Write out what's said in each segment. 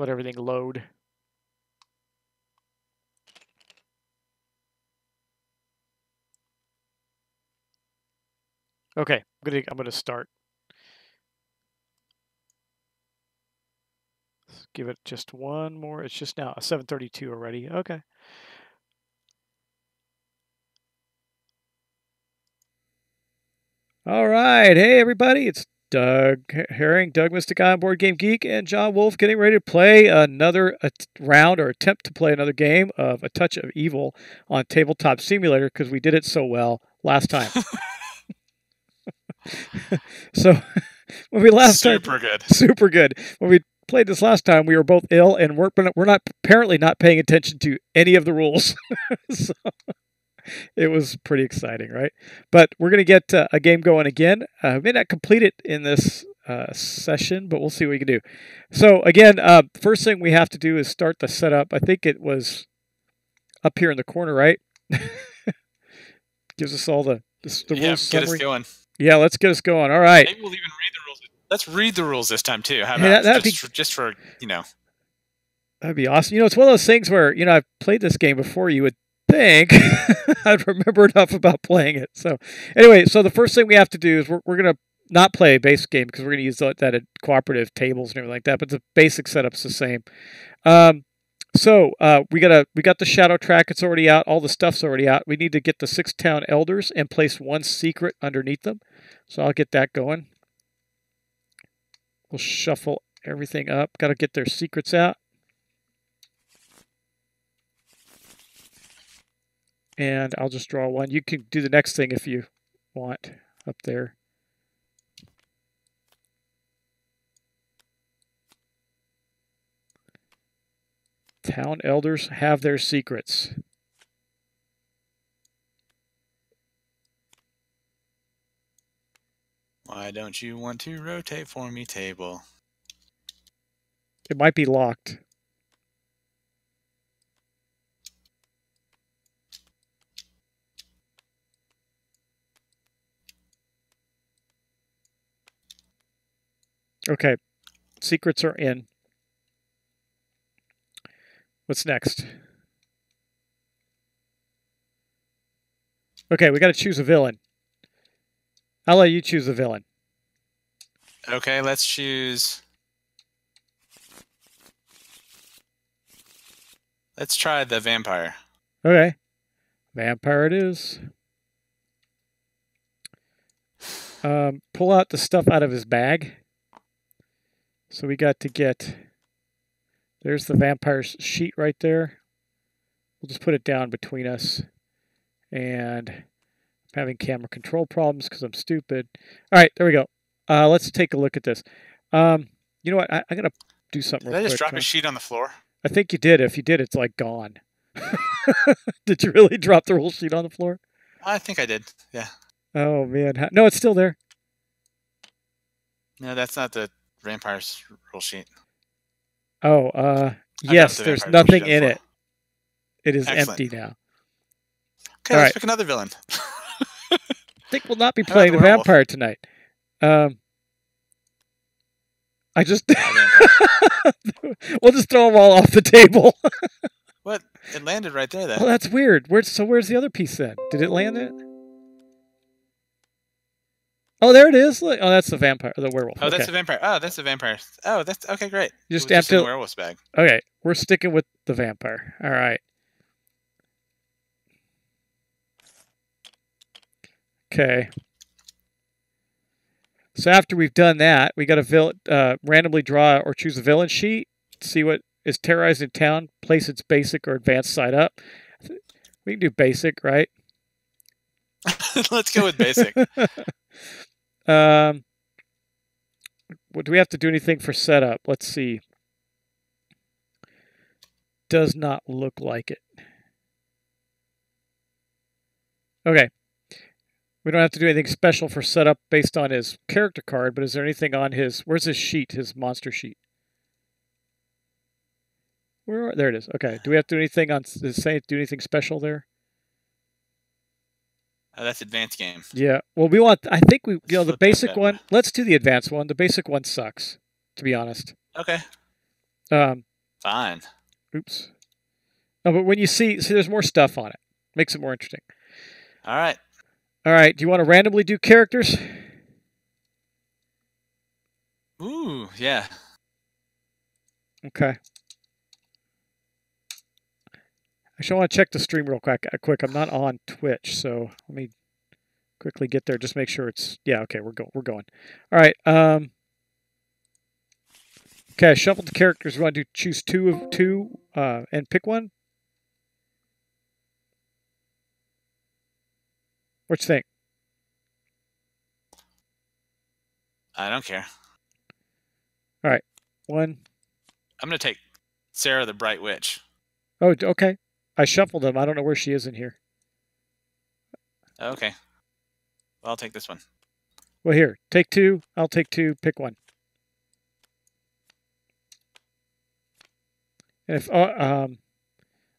let everything load. Okay, I'm gonna I'm gonna start. Let's give it just one more. It's just now a 7:32 already. Okay. All right, hey everybody, it's Doug Herring, Doug Mystic on Board Game Geek, and John Wolf getting ready to play another round or attempt to play another game of A Touch of Evil on Tabletop Simulator because we did it so well last time. so when we last super time, good, super good. When we played this last time, we were both ill and we're we're not apparently not paying attention to any of the rules. so it was pretty exciting, right? But we're gonna get uh, a game going again. Uh, we may not complete it in this uh, session, but we'll see what we can do. So again, uh, first thing we have to do is start the setup. I think it was up here in the corner, right? Gives us all the the, the yeah, rules get summary. us going. Yeah, let's get us going. All right. Maybe we'll even read the rules. Let's read the rules this time too. How about that- that'd just, be- for, just for you know? That'd be awesome. You know, it's one of those things where, you know, I've played this game before. You would think I'd remember enough about playing it. So, anyway, so the first thing we have to do is we're, we're going to not play a base game because we're going to use that, at cooperative tables and everything like that. But the basic setup's the same. Um, so uh, we got a we got the shadow track. It's already out. All the stuff's already out. We need to get the six town elders and place one secret underneath them. So I'll get that going. We'll shuffle everything up. Got to get their secrets out. And I'll just draw one. You can do the next thing if you want up there. Town elders have their secrets. Why don't you want to rotate for me, table? It might be locked. Okay. Secrets are in. What's next? Okay, we got to choose a villain. I'll let you choose a villain. Okay, let's choose. Let's try the vampire. Okay. Vampire it is. Um, pull out the stuff out of his bag. So we got to get. There's the vampire's sheet right there. We'll just put it down between us. And I'm having camera control problems because I'm stupid. All right, there we go. Uh, let's take a look at this. Um, you know what? I, I'm going to do something Did real I just quick. drop a sheet on the floor? I think you did. If you did, it's like gone. did you really drop the whole sheet on the floor? I think I did. Yeah. Oh man, no, it's still there. No, that's not the vampire's rule sheet. Oh, uh, yes, the there's nothing in it. It is Excellent. empty now. Okay, All let's right. pick another villain. I think we'll not be playing the the vampire tonight. Um, I just we'll just throw them all off the table. what? It landed right there, well, that's weird. Where's so? Where's the other piece then? Did it land it? Oh, there it is. Look. Oh, that's the vampire, the werewolf. Oh, that's okay. the vampire. Oh, that's the vampire. Oh, that's okay. Great. You just have to- werewolf's bag. Okay, we're sticking with the vampire. All right. Okay. So after we've done that, we got to vil- uh, randomly draw or choose a villain sheet. See what is terrorizing town. Place its basic or advanced side up. We can do basic, right? let's go with basic. um, do we have to do anything for setup? Let's see. Does not look like it. Okay. We don't have to do anything special for setup based on his character card, but is there anything on his where's his sheet, his monster sheet? Where are, there it is. Okay. Do we have to do anything on does it say do anything special there? Oh, that's advanced game. Yeah. Well, we want. I think we. You know, the basic one. Let's do the advanced one. The basic one sucks, to be honest. Okay. Um, Fine. Oops. No, but when you see, see, there's more stuff on it. Makes it more interesting. All right. All right. Do you want to randomly do characters? Ooh, yeah. Okay. Actually, I want to check the stream real quick. uh, Quick, I'm not on Twitch, so let me quickly get there. Just make sure it's yeah. Okay, we're going. We're going. All right. Um. Okay, I shuffled the characters. We want to choose two of two, uh, and pick one. What you think? I don't care. All right, one. I'm gonna take Sarah the Bright Witch. Oh, okay. I shuffled them. I don't know where she is in here. Okay. Well, I'll take this one. Well, here, take two. I'll take two. Pick one. And if uh, um,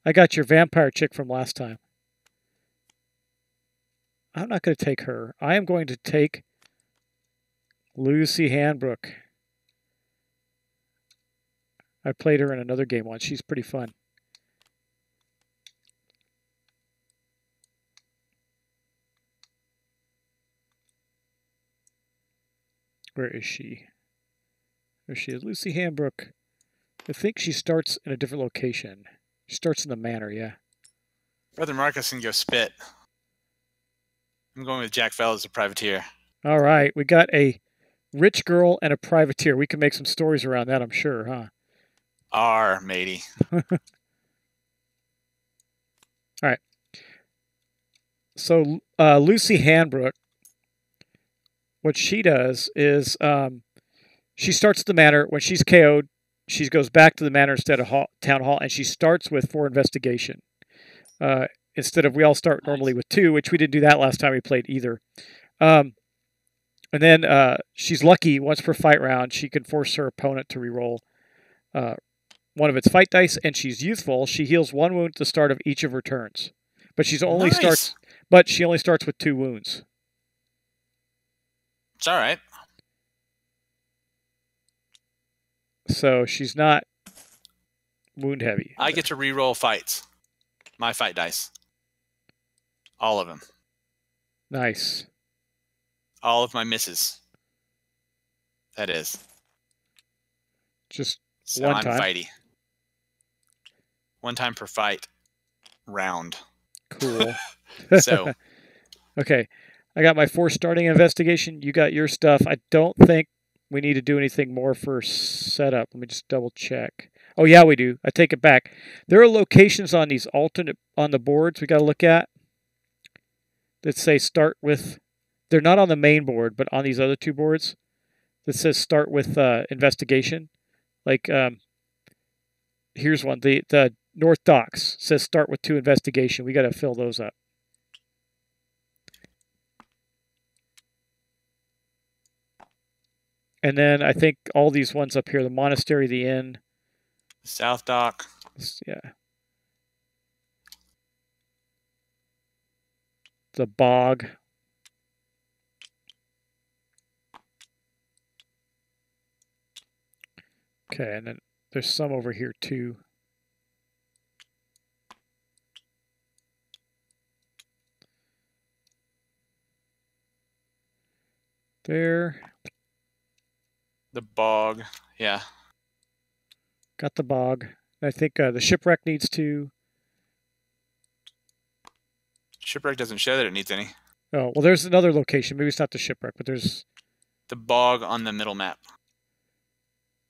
I got your vampire chick from last time. I'm not going to take her. I am going to take Lucy Hanbrook. I played her in another game once. She's pretty fun. Where is she? There she is. Lucy Hanbrook. I think she starts in a different location. She starts in the manor, yeah. Brother Marcus can go spit. I'm going with Jack Fell as a privateer. All right. We got a rich girl and a privateer. We can make some stories around that, I'm sure, huh? R, matey. All right. So uh, Lucy Hanbrook, what she does is um, she starts the manor. When she's KO'd, she goes back to the manor instead of hall, town hall, and she starts with four investigation. Uh, instead of we all start normally with two, which we didn't do that last time we played either. Um, and then uh, she's lucky once per fight round, she can force her opponent to reroll uh, one of its fight dice, and she's youthful. She heals one wound at the start of each of her turns, but she's only Nice. starts, but she only starts with two wounds. It's all right. So she's not wound heavy. I get to re-roll fights. My fight dice. All of them. Nice. All of my misses. That is. Just So One I'm time. fighty. One time per fight round. cool. So okay. I got my four starting investigation. You got your stuff. I don't think we need to do anything more for setup. Let me just double check. Oh yeah, we do. I take it back. There are locations on these alternate on the boards we got to look at that say start with. They're not on the main board, but on these other two boards that says start with uh, investigation. Like um, here's one. The the North Docks says start with two investigation. We got to fill those up. And then I think all these ones up here, the monastery, the inn, South Dock. yeah. The bog. Okay, and then there's some over here too. There. The bog. Yeah. Got the bog. I think uh, the shipwreck needs to. Shipwreck doesn't show that it needs any. Oh, well, there's another location. Maybe it's not the shipwreck, but there's. The bog on the middle map.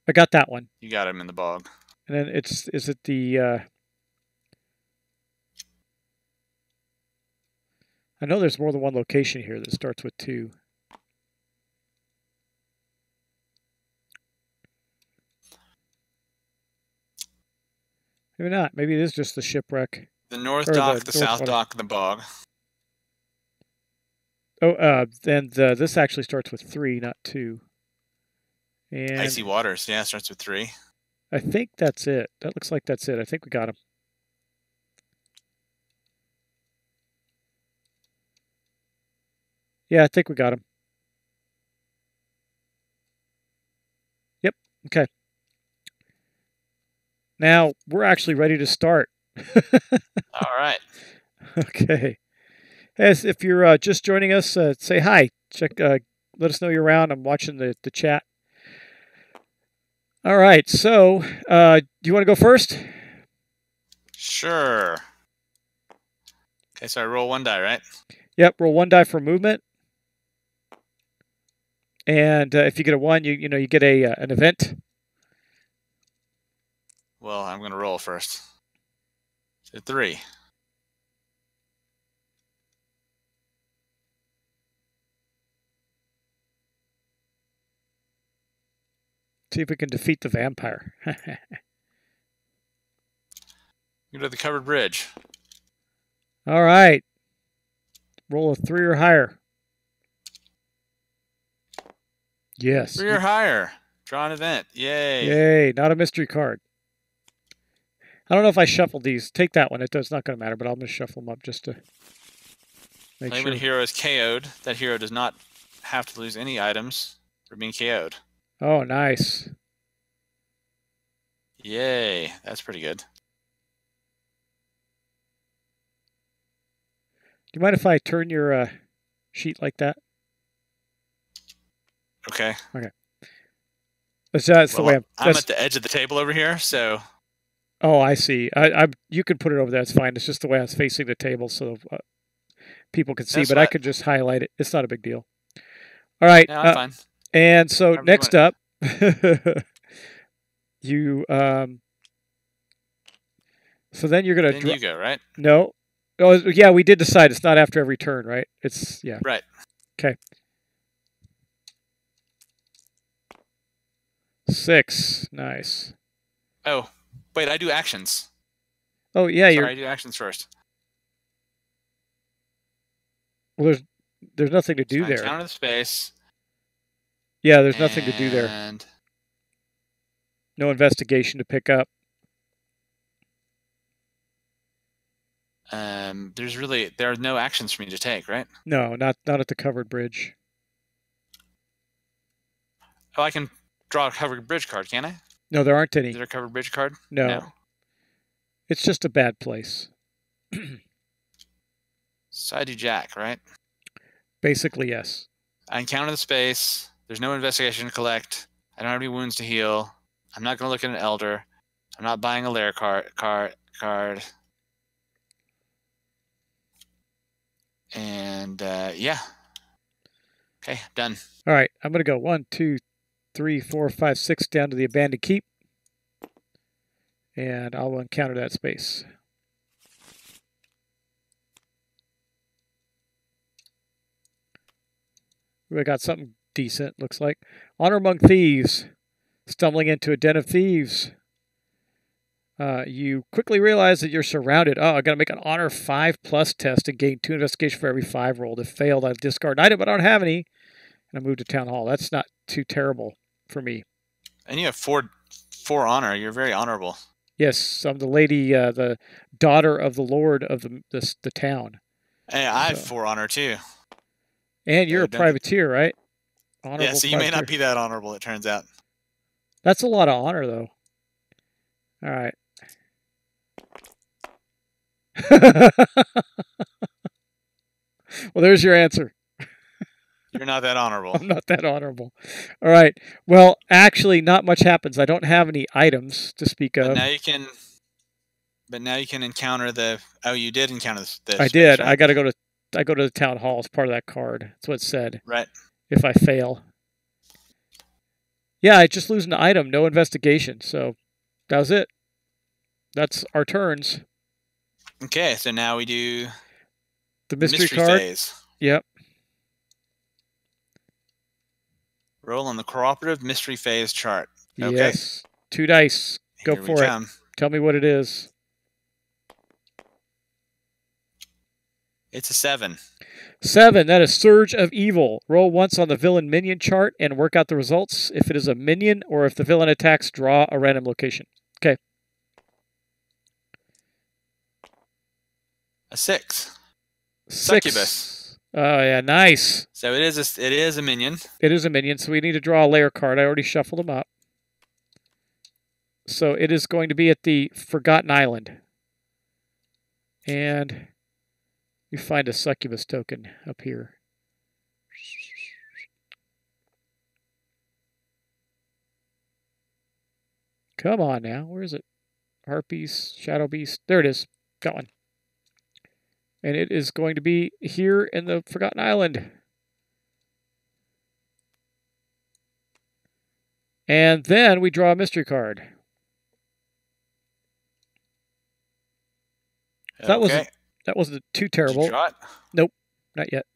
I got that one. You got him in the bog. And then it's. Is it the. Uh... I know there's more than one location here that starts with two. Maybe not. Maybe it is just the shipwreck. The north Or dock, the, north south one. dock, the bog. Oh, uh, then the, this actually starts with three, not two. And Icy waters. Yeah, starts with three. I think that's it. That looks like that's it. I think we got him. Yeah, I think we got him. Yep. Okay. Now we're actually ready to start. All right. Okay. As if you're uh, just joining us, uh, say hi. Check. Uh, let us know you're around. I'm watching the the chat. All right. So, uh, do you want to go first? Sure. Okay, so I roll one die, right? Yep. Roll one die for movement, and uh, if you get a one, you you know you get a uh, an event. Well, I'm going to roll first. So three. See if we can defeat the vampire. Go to the covered bridge. All right. Roll a three or higher. Yes. Three or higher. Draw an event. Yay. Yay. Not a mystery card. I don't know if I shuffled these. Take that one. It does not going to matter, but I'm going to shuffle them up just to make Claim sure. a hero is KO'd, that hero does not have to lose any items for being KO'd. Oh, nice. Yay. That's pretty good. Do you mind if I turn your uh, sheet like that? Okay. Okay. That's, that's the way I'm. I'm at the edge of the table over here, so oh, I see. I, I you can put it over there. It's fine. It's just the way I was facing the table, so uh, people can see. That's but I could just highlight it. It's not a big deal. All right. yeah, I'm uh, fine. And so you next up, you um. So then you're gonna Then draw. you go, right? No. Oh yeah, we did decide it's not after every turn, right? It's yeah. Right. Okay. Six. Nice. Oh, wait, I do actions. Oh yeah, you're. Sorry, I do actions first. Well, there's there's nothing to do So there. Encounter the space. Yeah, there's nothing to do there. And No investigation to pick up. um, there's really there are no actions for me to take, right? No, not not at the covered bridge. Oh, I can draw a covered bridge card, can I? No, there aren't any. Is there a covered bridge card? No, it's just a bad place. So I do Jack, right? Basically, yes. I encounter the space. There's no investigation to collect. I don't have any wounds to heal. I'm not going to look at an elder. I'm not buying a lair card. Card. Card. And uh, yeah. Okay, done. All right, I'm gonna go one, two, three, four, five, six down to the abandoned keep, and I'll encounter that space. We got something decent, looks like. Honor among thieves. Stumbling into a den of thieves. Uh, you quickly realize that you're surrounded. Oh, I got to make an honor five plus test and gain two investigation for every five rolled. If failed, I discard an item, but I don't have any and I move to town hall. That's not too terrible for me. And you have four four honor. You're very honorable. Yes, I'm the lady, uh, the daughter of the lord of the the, the town, Hey, I have So- four honor too. and you're Yeah, a privateer, right? Honorable yeah, so you may not be that honorable. It turns out. That's a lot of honor, though. All right. well, there's your answer. You're not that honorable. I'm not that honorable. All right. Well, actually, not much happens. I don't have any items to speak But of. now you can. But now you can encounter the. Oh, you did encounter this. the I did. I got to go to. I go to the town hall as part of that card. That's what it said. Right. If I fail. Yeah, I just lose an item, no investigation. So that was it. That's our turns. Okay, so now we do The mystery, card. phase. Yep. Roll on the cooperative mystery phase chart. Okay. Yes. Two dice. Go Here for it. come. Tell me what it is. It's a seven. Seven. That is Surge of Evil. Roll once on the villain minion chart and work out the results. If it is a minion or if the villain attacks, draw a random location. Okay. A six. Six. Succubus. Oh yeah, nice. So it is a, it is a minion. It is a minion, so we need to draw a lair card. I already shuffled them up. So it is going to be at the Forgotten Island. And you find a succubus token up here. Come on now. Where is it? Harpies, Shadow Beast. There it is. Got one. And it is going to be here in the Forgotten Island. And then we draw a mystery card. That was Okay. That wasn't too Did you terrible. it? Not yet.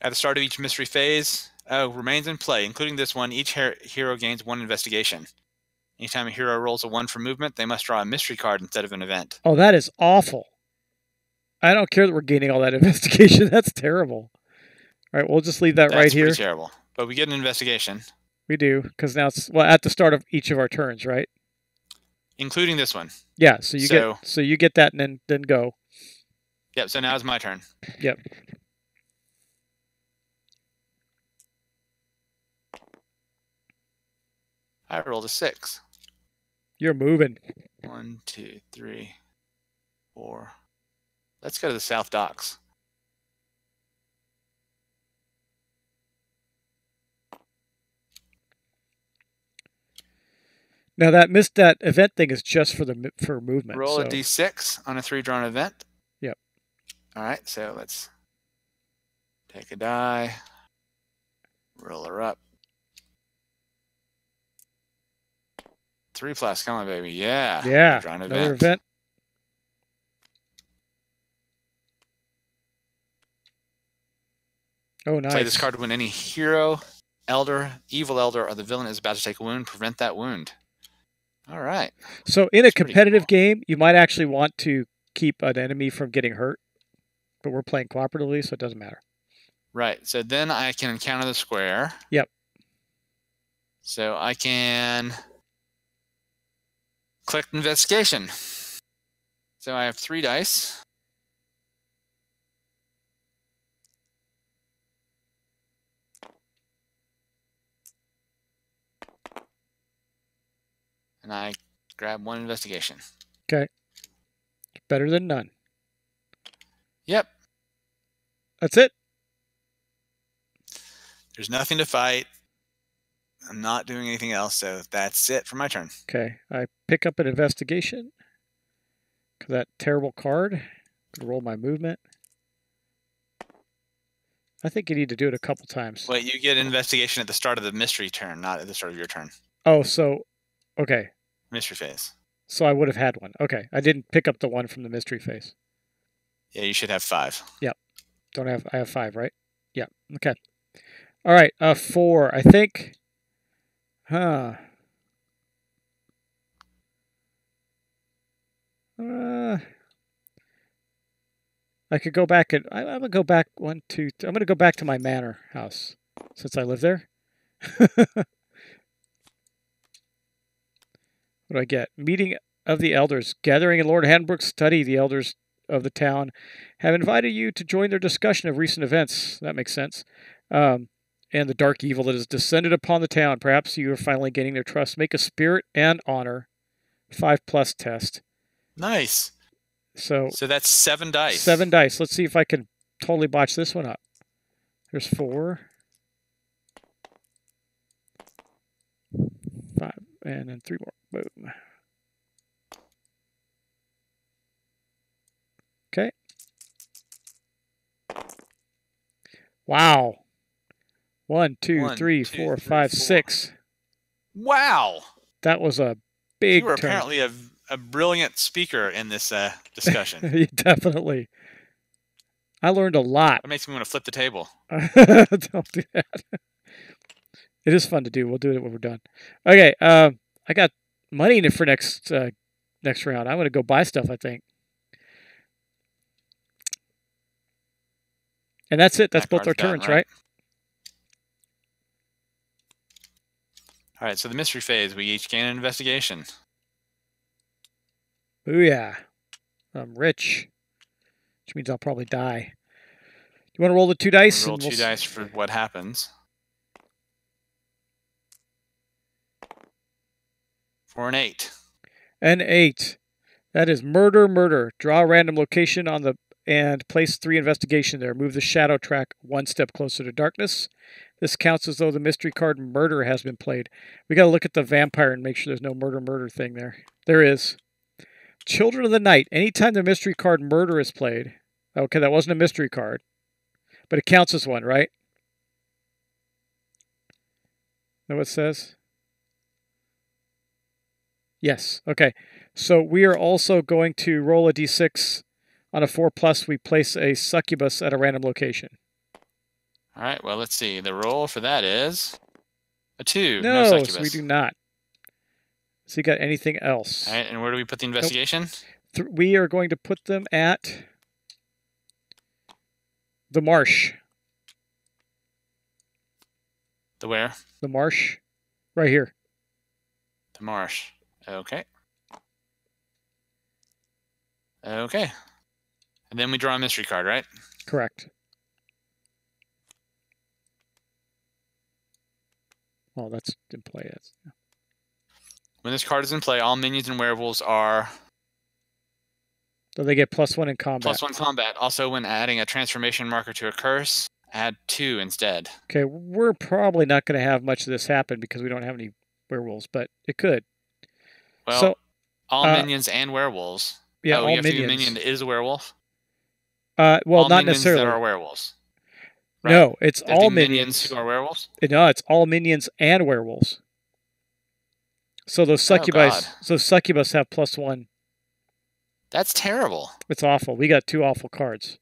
At the start of each mystery phase, oh, remains in play, including this one, each her- hero gains one investigation. Anytime a hero rolls a one for movement, they must draw a mystery card instead of an event. Oh, that is awful. I don't care that we're gaining all that investigation. That's terrible. All right, we'll just leave that That's right here. terrible. But we get an investigation, We do because now it's well at the start of each of our turns, right? including this one. Yeah. So you So- get so you get that and then then go. Yep, so now it's my turn. Yep. I rolled a six. You're moving. One, two, three, four. Let's go to the South Docks. Now that missed that event thing is just for the for movement. Roll so a d6 on a three drawn event. Yep. All right, so let's take a die, roll her up. Three plus, come on, baby. Yeah. yeah, Drawn another event. event. Oh, nice. Play this card when any hero, elder, evil elder, or the villain is about to take a wound. Prevent that wound. All right. So in a That's pretty competitive cool. game, you might actually want to keep an enemy from getting hurt, but we're playing cooperatively, so it doesn't matter. Right. So then I can encounter the square. Yep. So I can click investigation. So I have three dice. And I grab one investigation. Okay. Better than none. Yep. That's it. There's nothing to fight. I'm not doing anything else, so that's it for my turn. Okay, I pick up an investigation. that terrible card. Roll my movement. I think you need to do it a couple times. Wait, you get investigation at the start of the mystery turn, not at the start of your turn. Oh, so okay. Mystery phase. So I would have had one. Okay, I didn't pick up the one from the mystery face. Yeah, you should have five. Yep. Don't have. I have five, right? Yeah. Okay. All right. Uh, four. I think. Huh. Uh. I could go back and I, I'm gonna go back one, two. Th- I'm gonna go back to my manor house since I live there. what do I get? Meeting of the elders, gathering in Lord Hanbrook's study. The elders of the town have invited you to join their discussion of recent events. That makes sense. Um, and the dark evil that has descended upon the town. Perhaps you are finally gaining their trust. Make a spirit and honor five plus test. Nice. So So that's seven dice. seven dice. Let's see if I can totally botch this one up. There's four. Five, and then three more. Boom. Okay. Wow. One, two, One, three, two, four, three, five, four. six. Wow. That was a big you were turn. apparently a, a brilliant speaker in this uh, discussion. Definitely. I learned a lot. that makes me want to flip the table. Don't do that. It is fun to do. We'll do it when we're done. Okay. Um, I got money in it for next uh, next round. I'm gonna go buy stuff. I think. And that's it. That's That both our done, turns, right? right? All right, so the mystery phase, we each gain an investigation. Booyah! I'm rich, which means I'll probably die. You want to roll the two dice? roll two we'll s- dice for what happens. for an eight. An eight. That is murder, murder. Draw a random location on the and place three investigation there. Move the shadow track one step closer to darkness. This counts as though the mystery card murder has been played. We got to look at the vampire and make sure there's no murder, murder thing there. There is. Children of the Night. Anytime the mystery card murder is played. Okay, that wasn't a mystery card, but it counts as one, right? Know what it says? Yes. Okay. So we are also going to roll a d6 on a 4 plus. We place a succubus at a random location. All right. Well, let's see. The roll for that is a two. No, No, so we do not. So you got anything else? All right. And where do we put the investigation? Th- we are going to put them at the marsh. The where? The marsh, right here. The marsh. Okay. Okay. And then we draw a mystery card, right? Correct. Oh, that's in play. That's, When this card is in play, all minions and werewolves are so they get plus one in combat. plus one combat. Also, when adding a transformation marker to a curse, add two instead. Okay, we're probably not going to have much of this happen because we don't have any werewolves, but it could. Well, so, all uh, minions and werewolves. yeah, oh, all you have to minions. be a minion is a werewolf. uh, well, all not minions necessarily. that are werewolves. No, it's all be minions. who are werewolves. No, it's all minions and werewolves. So those succubus, Oh, so succubus have plus one. That's terrible. It's awful. We got two awful cards,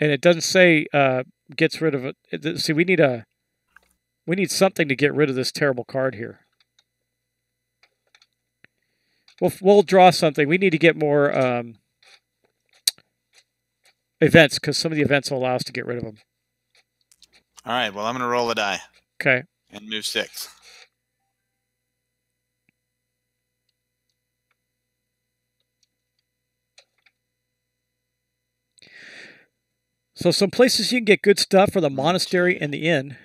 and it doesn't say uh, gets rid of it. it- See, we need a, we need something to get rid of this terrible card here. We'll we'll draw something. We need to get more um, events because some of the events will allow us to get rid of them. All right. Well, I'm gonna roll a die Okay. and move six. So some places you can get good stuff are the monastery and the inn.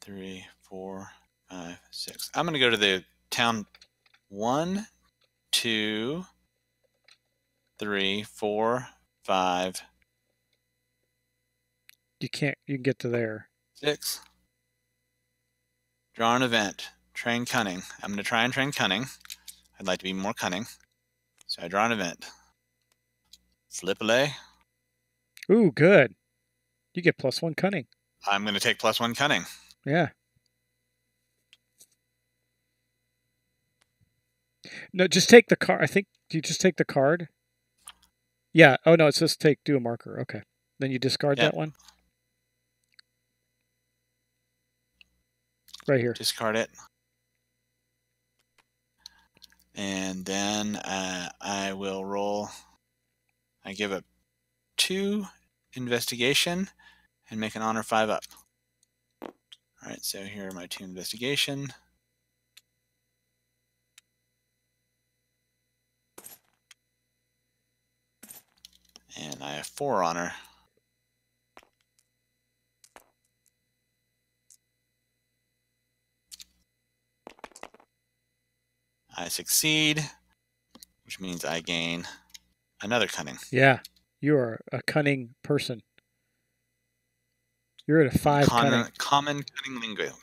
Three, four, five, six. I'm gonna go to the town. One, two, three, four, five, You can't. You can get to there. Six. Draw an event. Train cunning. I'm gonna try and train cunning. I'd like to be more cunning. So I draw an event. Flip a lay. Ooh, good. You get plus one cunning. I'm gonna take plus one cunning. Yeah. No, just take the card. I think. Do you just take the card? Yeah. Oh no, it says take do a marker. Okay. Then you discard Yeah. that one. Right here. discard it. And then uh, I will roll. I give a two investigation and make an honor five up. All right, so here are my two investigation. And I have four honor. I succeed, which means I gain another cunning. Yeah. You are a cunning person. You're at a five Con- cunning. common cunning lingu-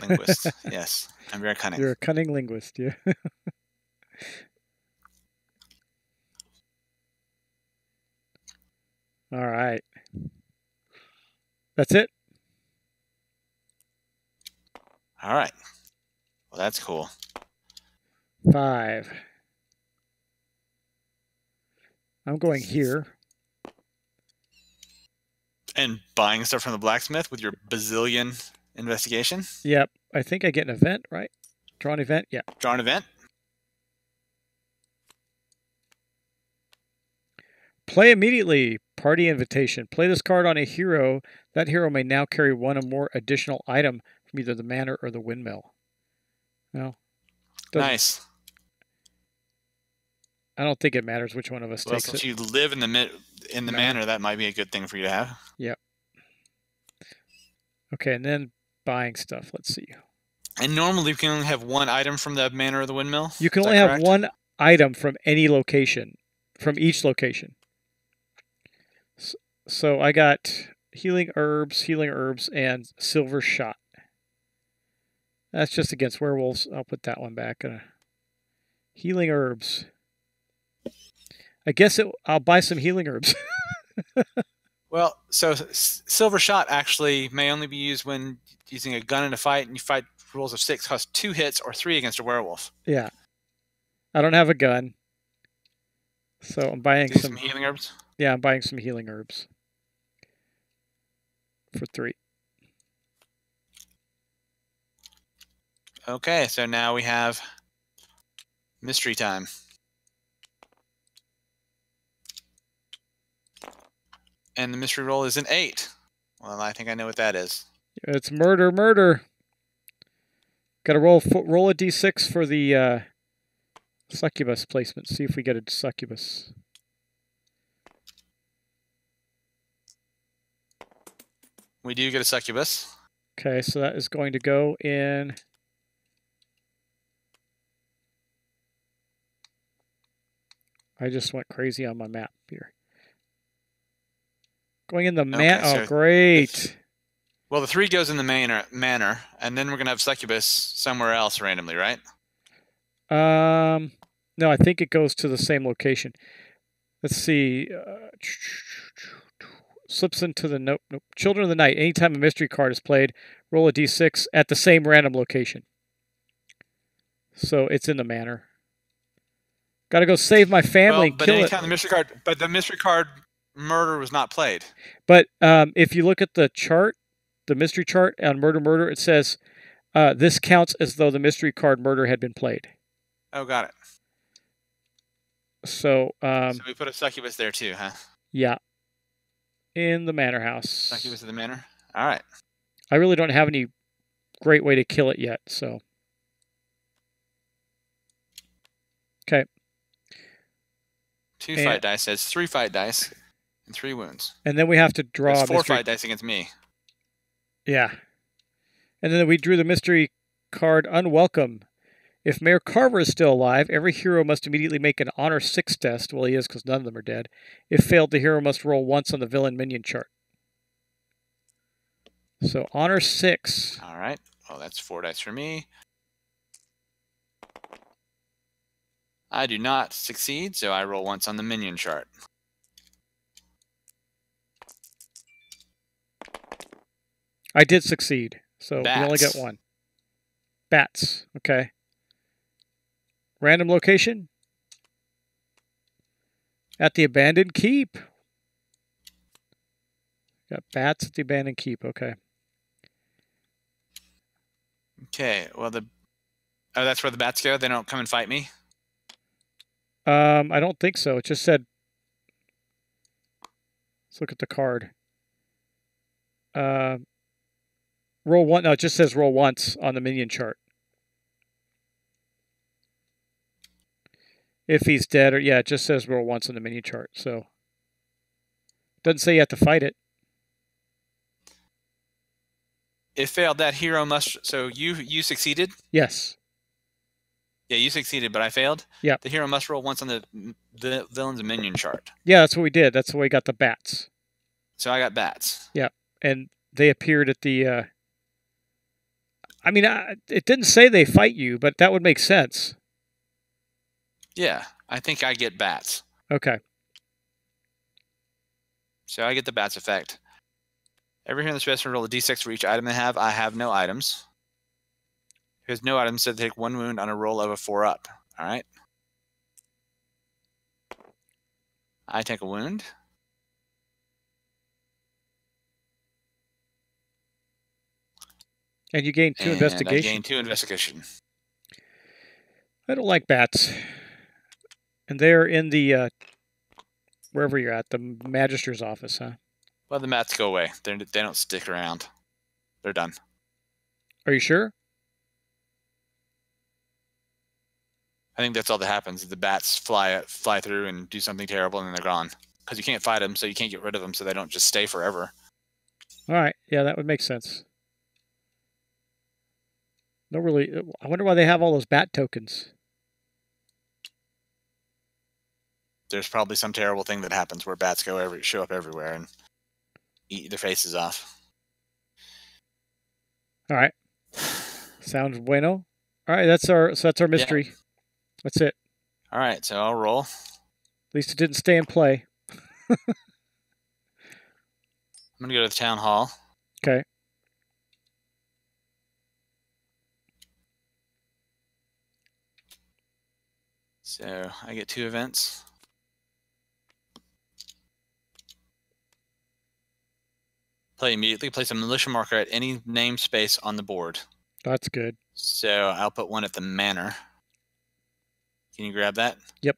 linguist. yes, I'm very cunning. You're a cunning linguist. Yeah. All right. That's it. All right. Well, that's cool. Five. I'm going here. And buying stuff from the blacksmith with your bazillion investigation. Yep. I think I get an event, right? Draw an event. Yeah. Draw an event. Play immediately. Party invitation. Play this card on a hero. That hero may now carry one or more additional item from either the manor or the windmill. Well, nice. I don't think it matters which one of us Well, takes since it. you live in the mid- in the Manor. manor, that might be a good thing for you to have. Yep. Okay, and then buying stuff. Let's see. And normally you can only have one item from the manor of the windmill. You can only have one item from any location, from each location. S- So I got healing herbs, healing herbs, and silver shot. That's just against werewolves. I'll put that one back. Uh, healing herbs. I guess it, I'll buy some healing herbs. Well, so s- silver shot actually may only be used when using a gun in a fight, and you fight rules of six cost two hits or three against a werewolf. yeah. I don't have a gun. So I'm buying some. some healing herbs. Yeah, I'm buying some healing herbs for three. Okay, so now we have mystery time. And the mystery roll is an eight. Well, I think I know what that is. It's murder, murder. Got to roll roll a d6 for the uh, succubus placement. See if we get a succubus. We do get a succubus. Okay, so that is going to go in. I just went crazy on my map here. Going in the man. Okay, oh, so great. Well, the three goes in the manor, manor, and then we're gonna have succubus somewhere else randomly, right? Um, no, I think it goes to the same location. Let's see. Uh, slips into the nope, nope. Children of the Night. Anytime a mystery card is played, roll a d6 at the same random location. So it's in the manor. Got to go save my family well, but kill it. anytime the mystery card, but the mystery card murder was not played. But um, if you look at the chart, the mystery chart on Murder Murder, it says uh, this counts as though the mystery card murder had been played. Oh, got it. So um, so we put a succubus there too, huh? yeah, in the manor house. Succubus of the manor. All right. I really don't have any great way to kill it yet. So Okay. Two And- fight dice says three fight dice and three wounds. and then we have to draw a four mystery. fight dice against me. Yeah, and then we drew the mystery card unwelcome. If Mayor Carver is still alive, every hero must immediately make an honor six test. Well, he is because none of them are dead. If failed, the hero must roll once on the villain minion chart. So honor six. All right. Well, that's four dice for me. I do not succeed, so I roll once on the minion chart. I did succeed, so we only get one. Bats. Okay. Random location. At the abandoned keep. Got bats at the abandoned keep. Okay. Okay. Well, the oh, that's where the bats go. They don't come and fight me. Um, I don't think so. It just said. Let's look at the card. Uh, roll one. No, it just says roll once on the minion chart. If he's dead, or yeah, it just says roll once on the minion chart. So doesn't say you have to fight it. It failed, that hero must. So you you succeeded. Yes. Yeah, you succeeded, but I failed. Yeah. The hero must roll once on the the villain's minion chart. Yeah, that's what we did. That's the way we got the bats, So I got bats. Yeah, and they appeared at the. Uh, I mean, I, it didn't say they fight you, but that would make sense. Yeah, I think I get bats. Okay. So I get the bats effect. Every hero in the specimen roll a d6 for each item they have. I have no items. Who has no items, so they take one wound on a roll of a four up. All right. I take a wound. And you gain two and investigation. I gain two investigation. I don't like bats. And they're in the uh, wherever you're at, the magister's office, huh? Well, the bats go away. They're, they don't stick around. They're done. Are you sure? I think that's all that happens. The bats fly fly through and do something terrible, and then they're gone. Because you can't fight them, so you can't get rid of them, so they don't just stay forever. All right. Yeah, that would make sense. No, really. I wonder why they have all those bat tokens. There's probably some terrible thing that happens where bats go every show up everywhere and eat their faces off. All right. Sounds bueno. All right, that's our so that's our mystery. That's it. All right, so I'll roll. At least it didn't stay in play. I'm gonna go to the town hall. Okay. So I get two events. Play immediately. Place a militia marker at any named space on the board. That's good. So I'll put one at the manor. Can you grab that? Yep.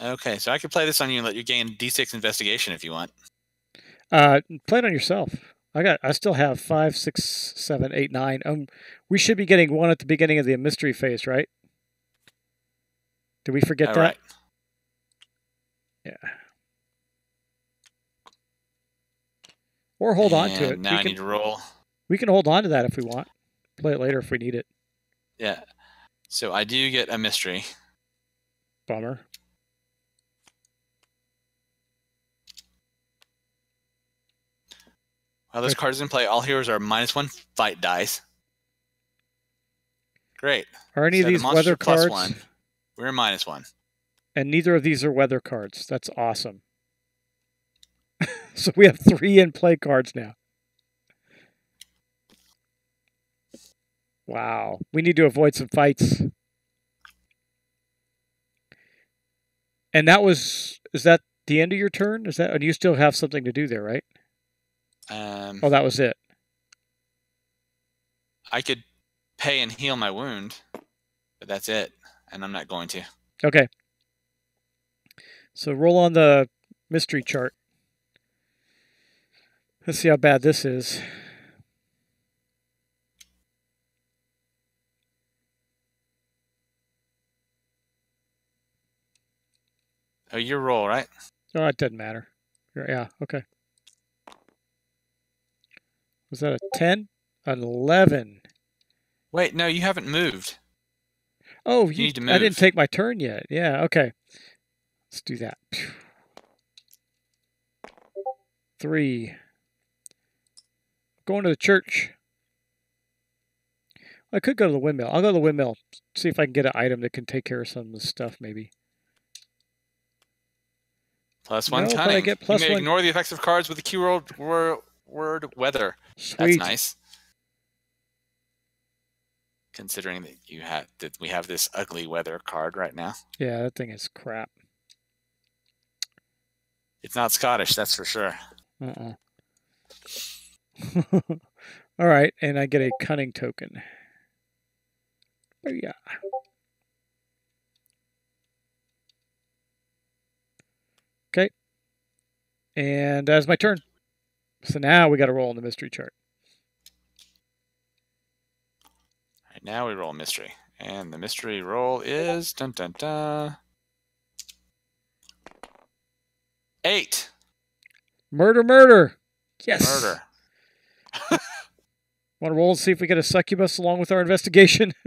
Okay, so I could play this on you and let you gain D6 investigation if you want. Uh, play it on yourself. I got. I still have five, six, seven, eight, nine. Um, we should be getting one at the beginning of the mystery phase, right? Did we forget All that? right. Yeah. Or hold on to And it. Now we, I can, need to roll. we can hold on to that if we want. Play it later if we need it. Yeah. So I do get a mystery. Bummer. While this Okay. card is in play, all heroes are minus one fight dice. Great. Are any So of these monster weather cards? one. We're minus one. And neither of these are weather cards. That's awesome. so we have three in play cards now. Wow. We need to avoid some fights. And that was is that the end of your turn? Is that and you still have something to do there, right? Um, Oh, that was it. I could pay and heal my wound, but that's it, and I'm not going to. Okay. So roll on the mystery chart. Let's see how bad this is. Oh, your roll, right? Oh, it doesn't matter. Yeah, okay. Was that a 10? An 11. Wait, no, you haven't moved. Oh, You you, need to move. I didn't take my turn yet. Yeah, okay. Let's do that. Three. Going to the church. I could go to the windmill. I'll go to the windmill. See if I can get an item that can take care of some of the stuff, maybe. Plus one No, but I get plus you may one- ignore the effects of cards with the keyword word, word weather. That's nice. Considering that you had that we have this ugly weather card right now. Yeah, that thing is crap. It's not Scottish, that's for sure. Uh-uh. All right, and I get a cunning token. Oh yeah. Okay. And uh, that's my turn. So now we got to roll on the mystery chart. All right, now we roll mystery. And the mystery roll is dun dun dun. Eight. Murder, murder. Yes. Murder. Want to roll and see if we get a succubus along with our investigation?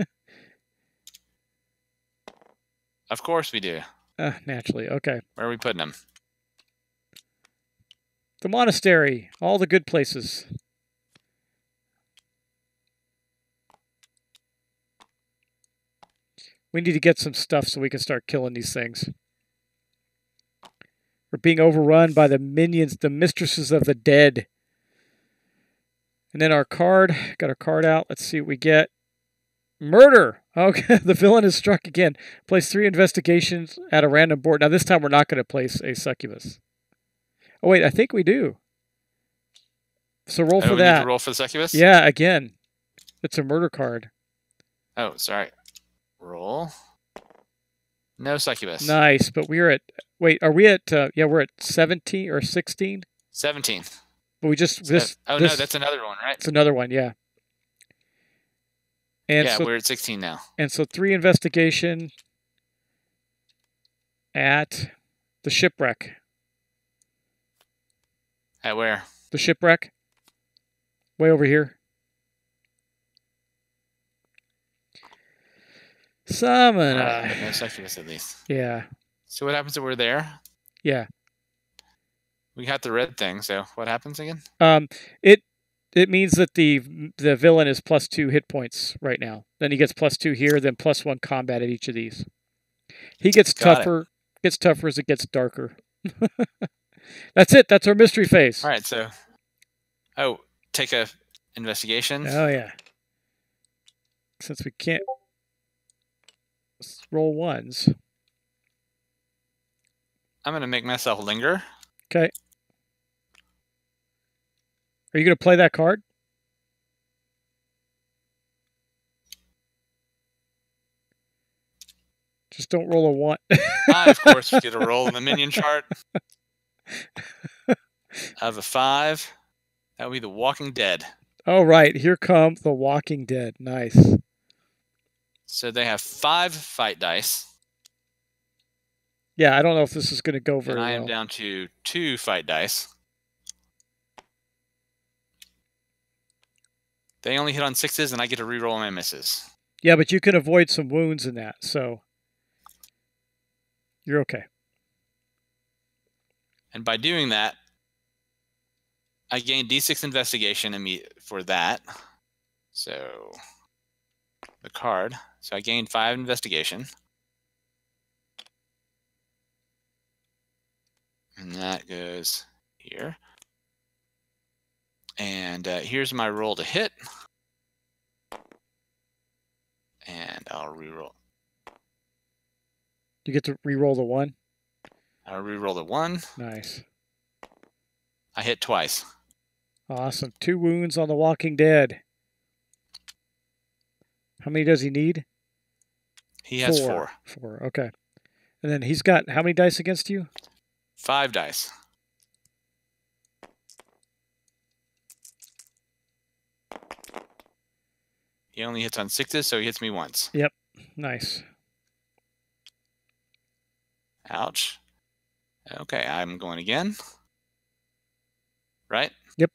Of course we do. uh, naturally. Okay. Where are we putting them? The monastery. All the good places. We need to get some stuff so we can start killing these things. We're being overrun by the minions, the mistresses of the dead. And then our card, got our card out. Let's see what we get. Murder. Okay, the villain is struck again. Place three investigations at a random board. Now this time we're not going to place a succubus. Oh wait, I think we do. So roll Oh, for that. roll for the succubus? Yeah, again. It's a murder card. Oh, sorry. Roll. No succubus. Nice, but we're at wait, are we at uh, yeah, we're at 17 or 16? 17. But we just this oh, this, no, that's another one, right? it's another one, yeah. And yeah, so we're at 16 now. and so three investigation at The shipwreck. At where? The shipwreck. Way over here. Summon. Uh, at least. yeah. So what happens if we're there? Yeah. We got the red thing. So what happens again? Um, it it means that the the villain is plus two hit points right now. Then he gets plus two here, then plus one combat at each of these. He gets Got it. tougher. Gets tougher as it gets darker. That's it. That's our mystery phase. All right. So, oh, take a investigation. Oh yeah. Since we can't roll ones. I'm gonna make myself linger. Okay. Are you gonna play that card? Just don't roll a one. I, of course, get a roll in the minion chart. I have a five. That would be the Walking Dead. All right, here come the Walking Dead. Nice. So they have five fight dice, Yeah, I don't know if this is going to go very and I am well. down to two fight dice. They only hit on sixes, and I get to reroll my misses. Yeah, but you can avoid some wounds in that, so you're okay. And by doing that, I gain D6 investigation for that. So the card. So I gained five investigation. And that goes here. And uh, here's my roll to hit. And I'll reroll. You get to re-roll the one. I'll reroll the one. Nice, I hit twice. awesome. Two wounds on the Walking Dead. How many does he need? He has four. Four. Okay. And then he's got how many dice against you? Five dice. He only hits on sixes, so he hits me once. Yep. Nice. Ouch. Okay, I'm going again. Right? Yep.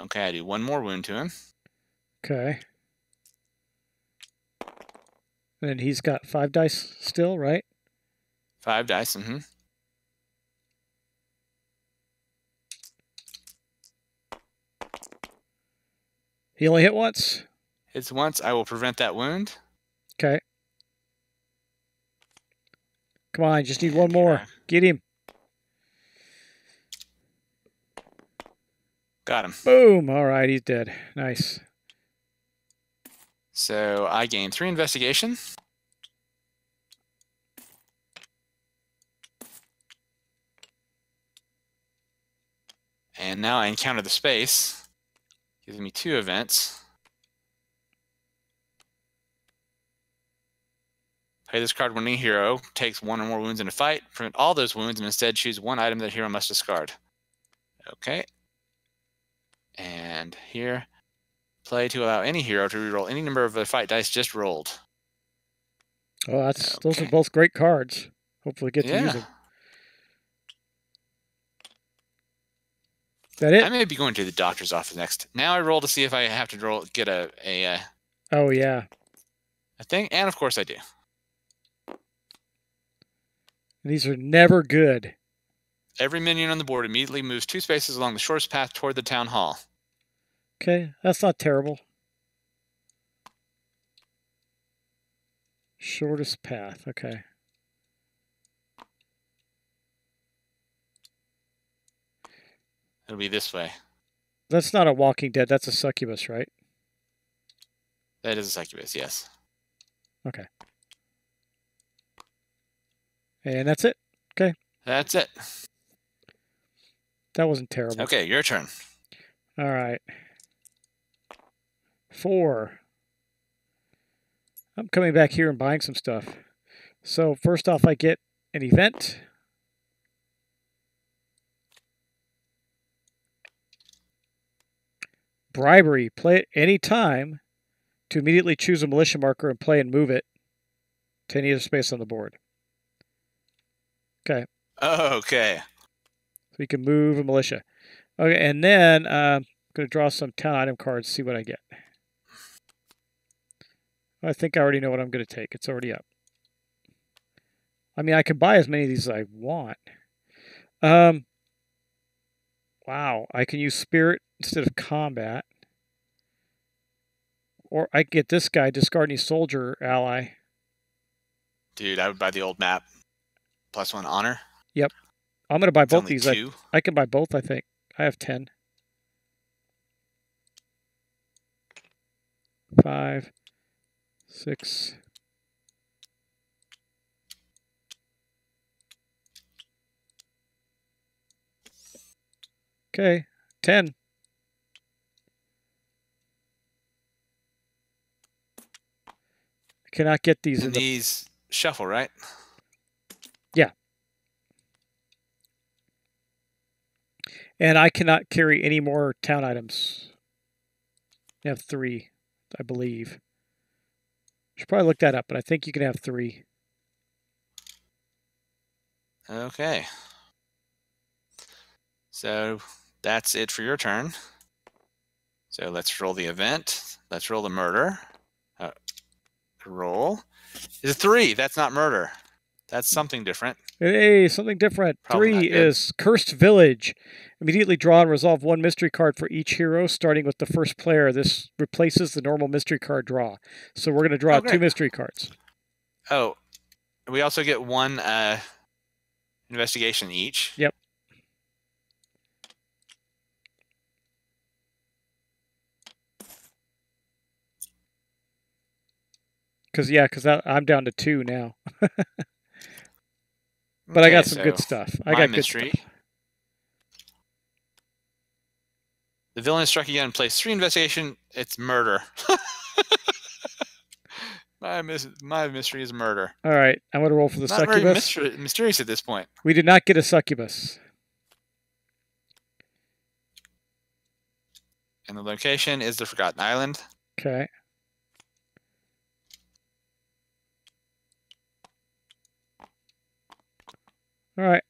Okay, I do one more wound to him. Okay. And he's got five dice still, right? Five dice. hmm He only hit once. Hits once. I will prevent that wound. Okay. Come on, just need one more. Get him. Got him. Boom. All right, he's dead. Nice. So I gain three investigation. And now I encounter the space, giving me two events. Play this card when a hero takes one or more wounds in a fight. Prevent all those wounds and instead choose one item that hero must discard. Okay. And here, play to allow any hero to reroll any number of the fight dice just rolled. Oh, that's those are both great cards. Hopefully, get to yeah. use them. Is that it? I may be going to the doctor's office next. Now I roll to see if I have to roll get a a uh, oh yeah. a thing, and of course I do. These are never good. Every minion on the board immediately moves two spaces along the shortest path toward the town hall. Okay, that's not terrible. Shortest path. Okay. It'll be this way. That's not a Walking Dead. That's a succubus, right? That is a succubus, yes. Okay. And that's it. Okay. That's it. That wasn't terrible. Okay, your turn. All right. Four. I'm coming back here and buying some stuff. So first off, I get an event. Bribery. Play it any time to immediately choose a militia marker and play and move it to any other space on the board. Okay. Okay. So you can move a militia. Okay, and then uh, I'm going to draw some town item cards, see what I get. I think I already know what I'm going to take. It's already up. I mean, I can buy as many of these as I want. Um, wow, I can use spirit instead of combat. Or I get this guy, discard any soldier ally. Dude, I would buy the old map. Plus one honor. Yep. I'm going to buy It's both these. I. I can buy both, I think. I have 10. Five, six. Okay, 10. Cannot get these in And the these shuffle, right? Yeah. And I cannot carry any more town items. I have three, I believe. Should probably look that up, but I think you can have three. Okay. So that's it for your turn. So let's roll the event. Let's roll the murder. Roll. Is a three? That's not murder. That's something different. Hey, something different. Probably Three is Cursed Village. Immediately draw and resolve one mystery card for each hero, starting with the first player. This replaces the normal mystery card draw. So we're going to draw Oh, two mystery cards. Oh, we also get one uh, investigation each. Yep. Because, yeah, because I'm down to two now. But I got Okay, some good stuff. I got good stuff. The villain is struck again. Place three investigation. It's murder. my mis- my mystery is murder. All right, I'm going to roll for the Not very succubus. mysterious at this point. We did not get a succubus. And the location is the Forgotten Island. Okay. All right.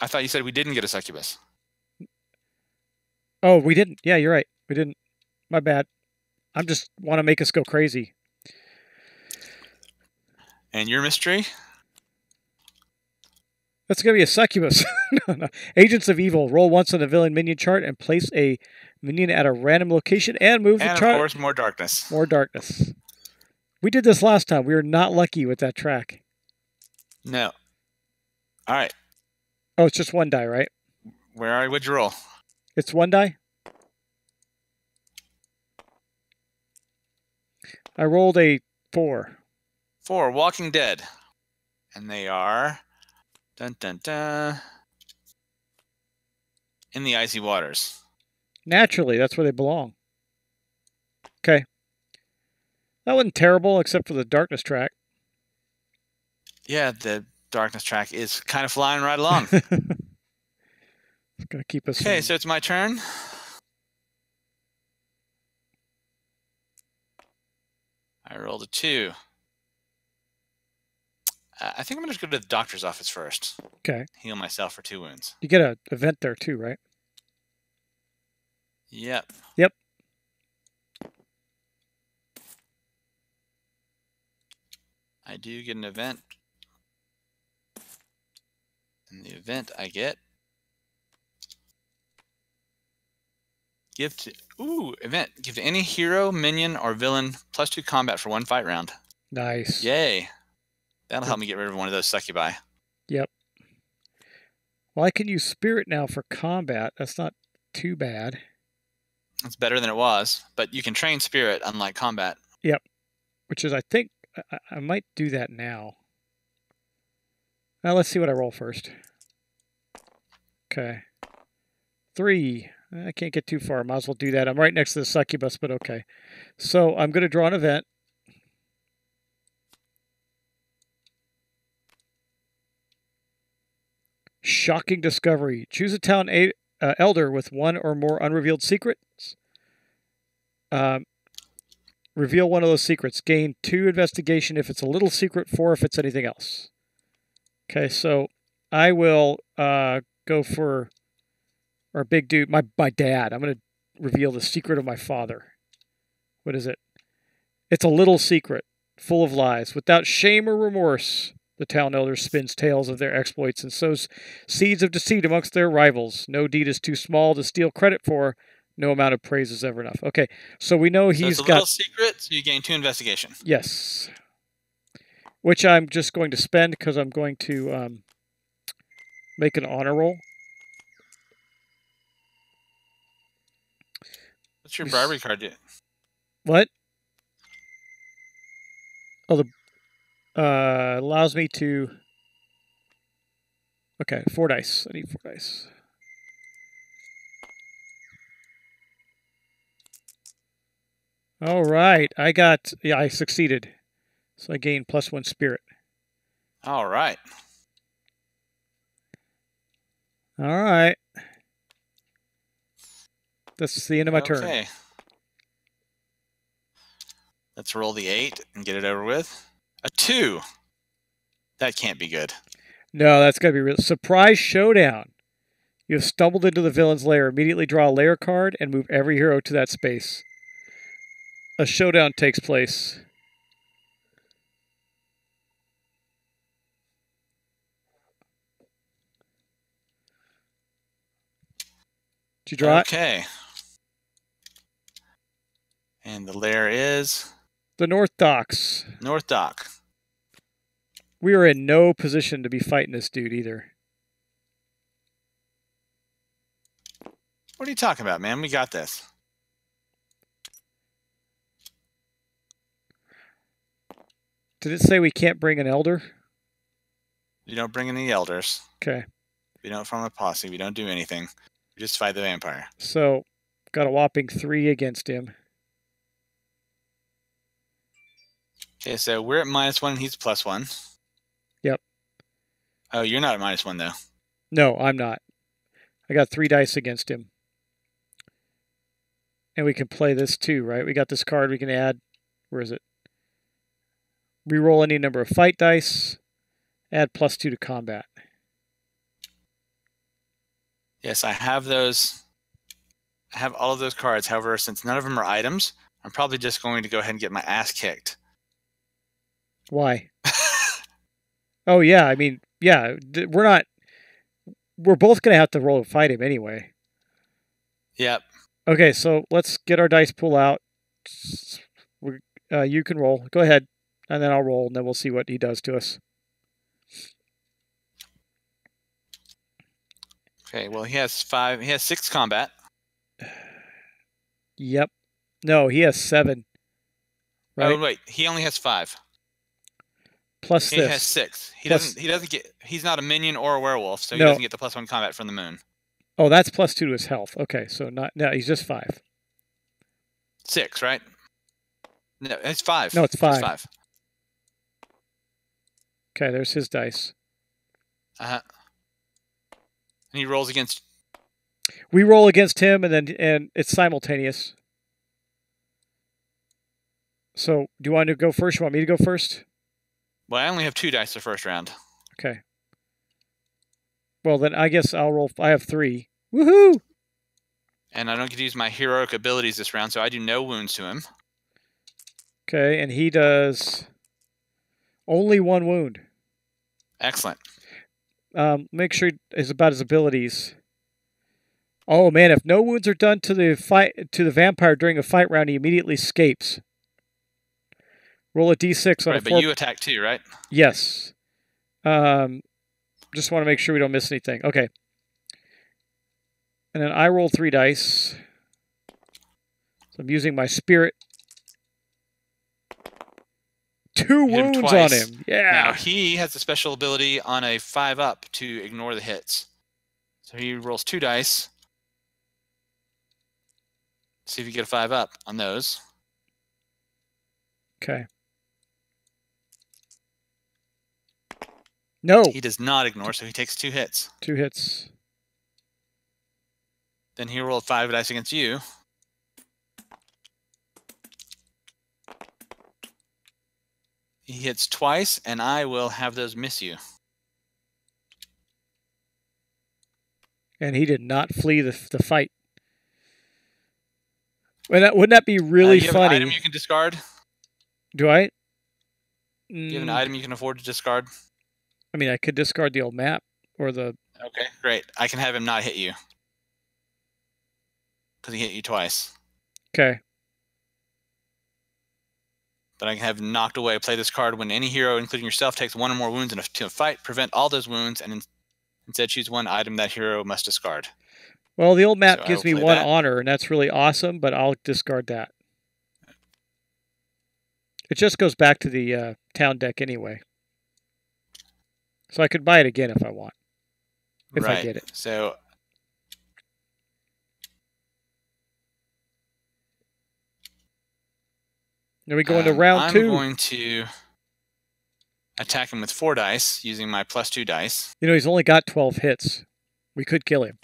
I thought you said we didn't get a succubus. Oh, we didn't. Yeah, you're right. We didn't. My bad. I'm just want to make us go crazy. And your mystery? That's gonna be a succubus. no, no. Agents of Evil. Roll once on the villain minion chart and place a minion at a random location and move the And of course, more darkness. More darkness. We did this last time. We were not lucky with that track. No. All right. Oh, it's just one die, right? Where are you? What'd you roll? It's one die. I rolled a four. Four. Walking Dead. And they are. Dun dun dun. In the icy waters. Naturally, that's where they belong. Okay. That wasn't terrible, except for the darkness track. Yeah, the darkness track is kind of flying right along. it's gonna keep us. okay, from- so it's my turn. I rolled a two. Uh, I think I'm going to just go to the doctor's office first. okay. Heal myself for two wounds. You get a event there too, right? Yep. Yep. I do get an event. And the event I get. Give to ooh event. Give to any hero, minion, or villain plus two combat for one fight round. Nice. Yay! That'll help me get rid of one of those succubi. Yep. Well, I can use spirit now for combat. That's not too bad. It's better than it was, but you can train spirit unlike combat. Yep. Which is, I think, I- I, might do that now. Now let's see what I roll first. Okay. Three. I can't get too far. Might as well do that. I'm right next to the succubus, but okay. So I'm going to draw an event. Shocking discovery. Choose a town uh, elder with one or more unrevealed secrets. Um, reveal one of those secrets. Gain two investigation if it's a little secret, four if it's anything else. Okay, so I will uh, go for our big dude, my my dad. I'm gonna reveal the secret of my father. What is it? It's a little secret, full of lies. Without shame or remorse, the town elder spins tales of their exploits and sows seeds of deceit amongst their rivals. No deed is too small to steal credit for. No amount of praise is ever enough. Okay, so we know So he's it's a got little secret, so you gain two investigation. Yes. Which I'm just going to spend because I'm going to um, make an honor roll. What's your bribery card do? What? Oh, the uh, allows me to. Okay, four dice. I need four dice. All right, I got. Yeah, I succeeded. So I gained plus one spirit. All right. All right. That's the end of my turn. Okay. Let's roll the eight and get it over with. A two. That can't be good. No, that's got to be real. Surprise showdown. You have stumbled into the villain's lair. Immediately draw a lair card and move every hero to that space. A showdown takes place. Did you draw it? Okay. And the lair is The North Docks. North Dock. We are in no position to be fighting this dude either. What are you talking about, man? We got this. Did it say we can't bring an elder? You don't bring any elders. Okay. We don't form a posse. We don't do anything. We just fight the vampire. So, got a whopping three against him. Okay, so we're at minus one and he's plus one. Yep. Oh, you're not at minus one though. No, I'm not. I got three dice against him. And we can play this too, right? We got this card we can add. Where is it? Reroll any number of fight dice. Add plus two to combat. Yes, I have those. I have all of those cards. However, since none of them are items, I'm probably just going to go ahead and get my ass kicked. Why? Oh yeah, I mean, yeah, we're not. We're both gonna have to roll to fight him anyway. yep. Okay, so let's get our dice pool out. We uh, you can roll. Go ahead, and then I'll roll, and then we'll see what he does to us. Okay. Well, he has five. He has six combat. Yep. No, he has seven. Right. Oh wait, he only has five. Plus He this. has six. He Plus- doesn't. He doesn't get. He's not a minion or a werewolf, so he No. doesn't get the plus one combat from the moon. Oh, that's plus two to his health. Okay, so not no, he's just five. Six, right? No, it's five. No, it's five. five. Okay, there's his dice. Uh huh. And he rolls against. We roll against him, and then and it's simultaneous. So, do you want to go first? You want me to go first? Well, I only have two dice the first round. Okay. Well, then I guess I'll roll. I have three. Woohoo! And I don't get to use my heroic abilities this round, so I do no wounds to him. Okay, and he does only one wound. Excellent. Um, make sure it's about his abilities. Oh man, if no wounds are done to the fight to the vampire during a fight round, he immediately escapes. Roll a d6 on Right, a but four. you attack too, right? Yes. Um, just want to make sure we don't miss anything. Okay. And then I roll three dice. So I'm using my spirit. Two Hit wounds on him. Now Yeah. he has a special ability on a five up to ignore the hits. So he rolls two dice. See if you get a five up on those. Okay. No, He does not ignore, so he takes two hits. two hits. Then he rolled five dice against you. He hits twice, and I will have those miss you. and he did not flee the, the fight. Well, that, wouldn't that be Uh, really you have an funny? item you can discard. Do I? You have an Mm, item you can afford to discard. I mean, I could discard the old map or the. Okay, great. I can have him not hit you because he hit you twice. Okay. But I can have knocked away. Play this card when any hero, including yourself, takes one or more wounds in a, fight. Prevent all those wounds, and in, instead choose one item that hero must discard. Well, the old map So gives me one that. honor, and that's really awesome. But I'll discard that. It just goes back to the uh, town deck anyway. So I could buy it again if I want. If I right. get it. So Then we go into um, round I'm two. going to attack him with four dice using my plus two dice. You know, he's only got 12 hits. We could kill him.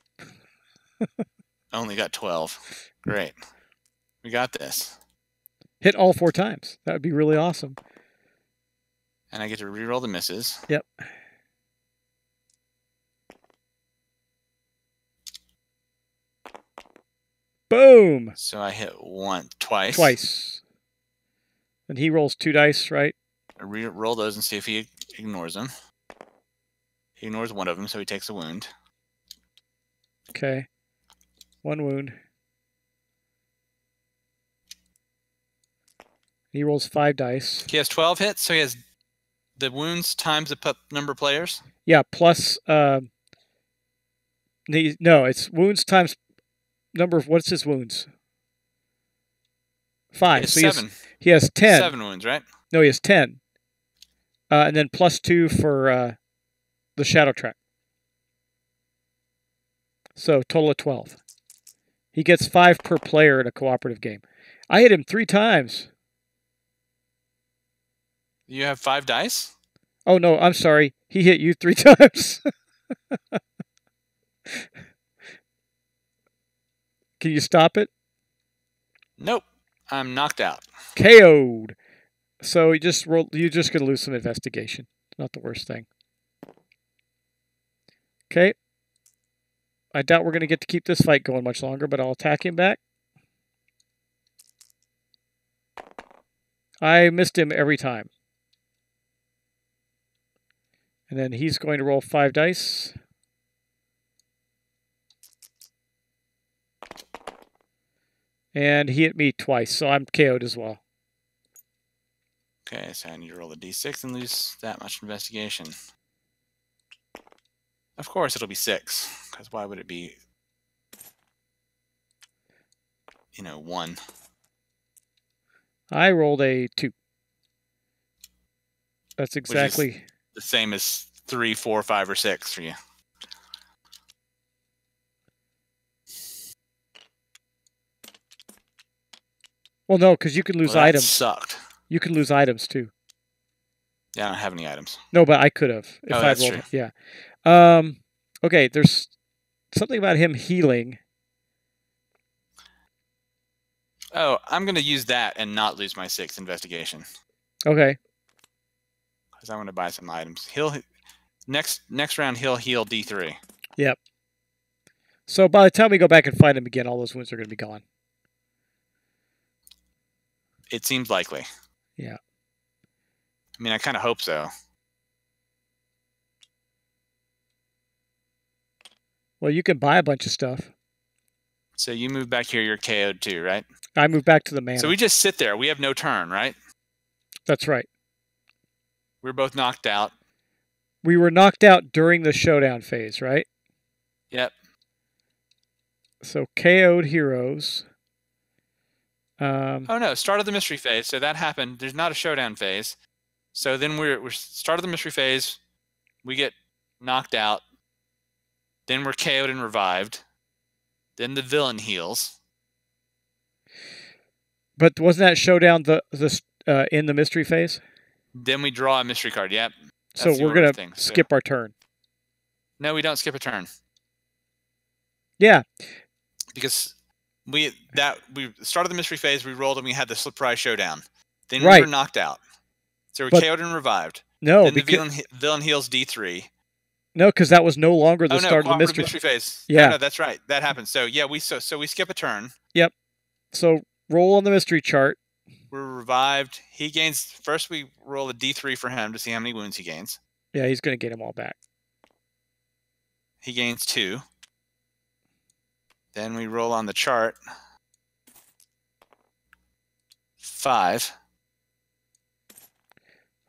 Only got twelve. Great. We got this. Hit all four times. That would be really awesome. And I get to reroll the misses. Yep. Boom! So I hit one twice. Twice. And he rolls two dice, right? I re-roll those and see if he ignores them. He ignores one of them, so he takes a wound. Okay. One wound. He rolls five dice. He has 12 hits, so he has the wounds times the number of players. Yeah, plus um the no, it's wounds times number of what's his wounds? Five. has So he has, seven. he has ten. Seven wounds, right? No, he has ten. Uh, and then plus two for uh, the shadow track. So total of twelve. He gets five per player in a cooperative game. I hit him three times. You have five dice? Oh no, I'm sorry. He hit you three times. Can you stop it? Nope. I'm knocked out. KO'd. So you just roll. You're just gonna lose some investigation. Not the worst thing. Okay. I doubt we're gonna get to keep this fight going much longer, but I'll attack him back. I missed him every time. And then he's going to roll five dice. And he hit me twice, so I'm KO'd as well. Okay, so I need to roll a d6 and lose that much investigation. Of course, it'll be six, because why would it be, you know, one? I rolled a two. That's exactly. The same as three, four, five, or six for you. Well, no, because you can lose Well, that items. Sucked. You can lose items too. Yeah, I don't have any items. No, but I could have if Oh, that's rolled. true. Yeah. Um. Okay. There's something about him healing. Oh, I'm going to use that and not lose my sixth investigation Okay. because I want to buy some items. He'll next next round he'll heal D3. Yep. So by the time we go back and find him again, all those wounds are going to be gone. It seems likely. Yeah. I mean, I kind of hope so. Well, you can buy a bunch of stuff. So you move back here, you're KO'd too, right? I move back to the man. So we just sit there. We have no turn, right? That's right. We're both knocked out. We were knocked out during the showdown phase, right? Yep. So KO'd heroes. Um, Oh no, start of the mystery phase. So that happened. There's not a showdown phase. So then we're we're start of the mystery phase. We get knocked out. Then we're KO'd and revived. Then the villain heals. but wasn't that showdown the the uh, in the mystery phase? Then we draw a mystery card. Yep. So That's the we're gonna of things, so- skip our turn. No, we don't skip a turn Yeah. because we that we started the mystery phase. We rolled and we had the surprise showdown. Then Right. we were knocked out. So we But- KO'd and revived. No, then the villain, villain heals D three. no, because that was no longer the oh no, start of the mystery. mystery phase. Yeah. no, no, that's right. That happens. So yeah, we so so we skip a turn. Yep. So roll on the mystery chart. We're revived. He gains first. We roll a D three for him to see how many wounds he gains. Yeah, he's gonna get them all back. He gains two. Then we roll on the chart. Five.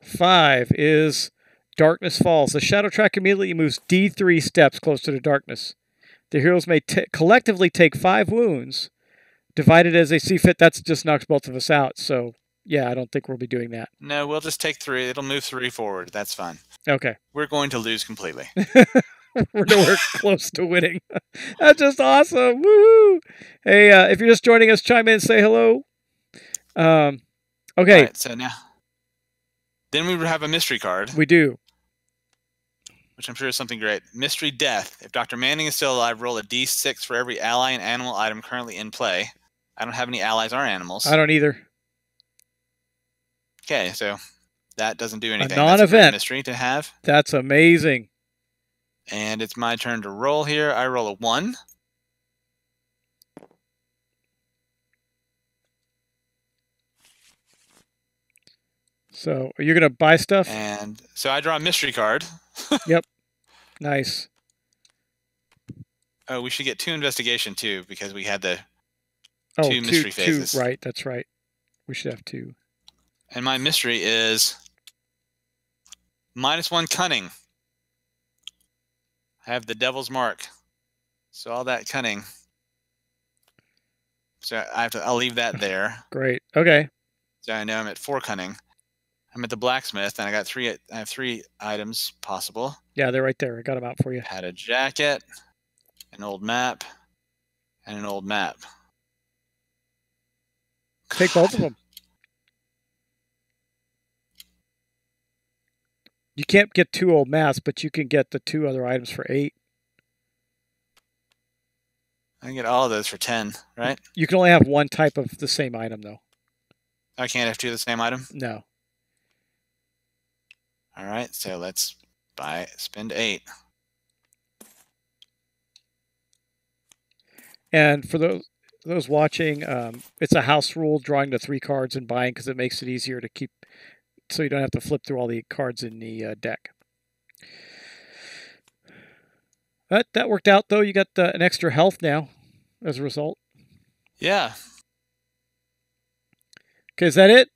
Five is darkness falls. The shadow track immediately moves D3 steps closer to darkness. The heroes may ta collectively take five wounds, divided as they see fit. That's just knocks both of us out. So yeah, I don't think we'll be doing that. No, we'll just take three. It'll move three forward. That's fine. Okay, We're going to lose completely. we're nowhere close to winning. That's just awesome. Woo! Hey, uh, if you're just joining us, chime in, say hello. Um, okay, All right, so now. Then we have a mystery card, we do. which I'm sure is something great. Mystery Death. If Dr. Manning is still alive, roll a d6 for every ally and animal item currently in play. I don't have any allies or animals. I don't either. Okay, so that doesn't do anything. That's a non-event. mystery to have. That's amazing. And it's my turn to roll here. I roll a one. So are you're gonna buy stuff. And so I draw a mystery card. Yep. Nice. Oh, we should get two investigation too because we had the Oh, Two two, mystery two, phases. right, that's right. We should have two. and my mystery is minus one cunning. I have the devil's mark. So all that cunning. So I have to I'll leave that there. Great. Okay. So I know I'm at four cunning. I'm at the blacksmith and I got three I have three items possible. Yeah, they're right there. I got them out for you. Had a jacket, an old map, and an old map. Take both of them. You can't get two old maps, but you can get the two other items for eight. I can get all of those for ten, right? You can only have one type of the same item, though. I can't have two of the same item. No. All right, so let's buy spend eight. And for those those watching, um, it's a house rule drawing the three cards and buying because it makes it easier to keep, so you don't have to flip through all the cards in the uh, deck. That that worked out though. You got uh, an extra health now, as a result. Yeah. Okay, is that it?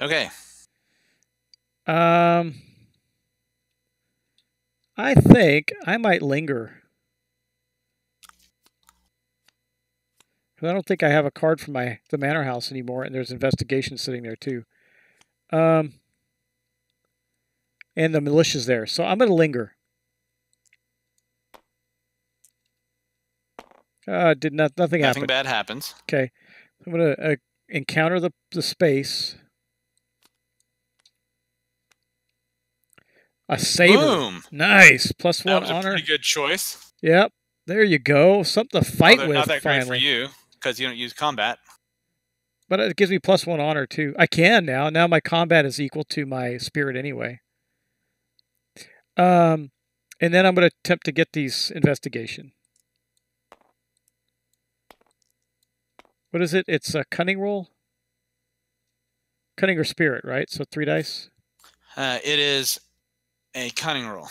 Okay. Um, I think I might linger. 'Cause I don't think I have a card for my the manor house anymore, and there's investigation sitting there too. Um, and the militia's there, so I'm gonna linger. Uh, did not nothing Nothing happen. bad happens. Okay, I'm gonna uh, encounter the the space. A saber. Boom. Nice. Plus That one was a pretty good choice. Yep. There you go. Something to fight Although with not that great finally. for you because you don't use combat. But it gives me plus one honor too. I can now. Now my combat is equal to my spirit anyway. Um, and then I'm going to attempt to get these investigation. What is it? It's a cunning roll. Cunning or spirit, right? So three dice. Uh, it is a cunning roll.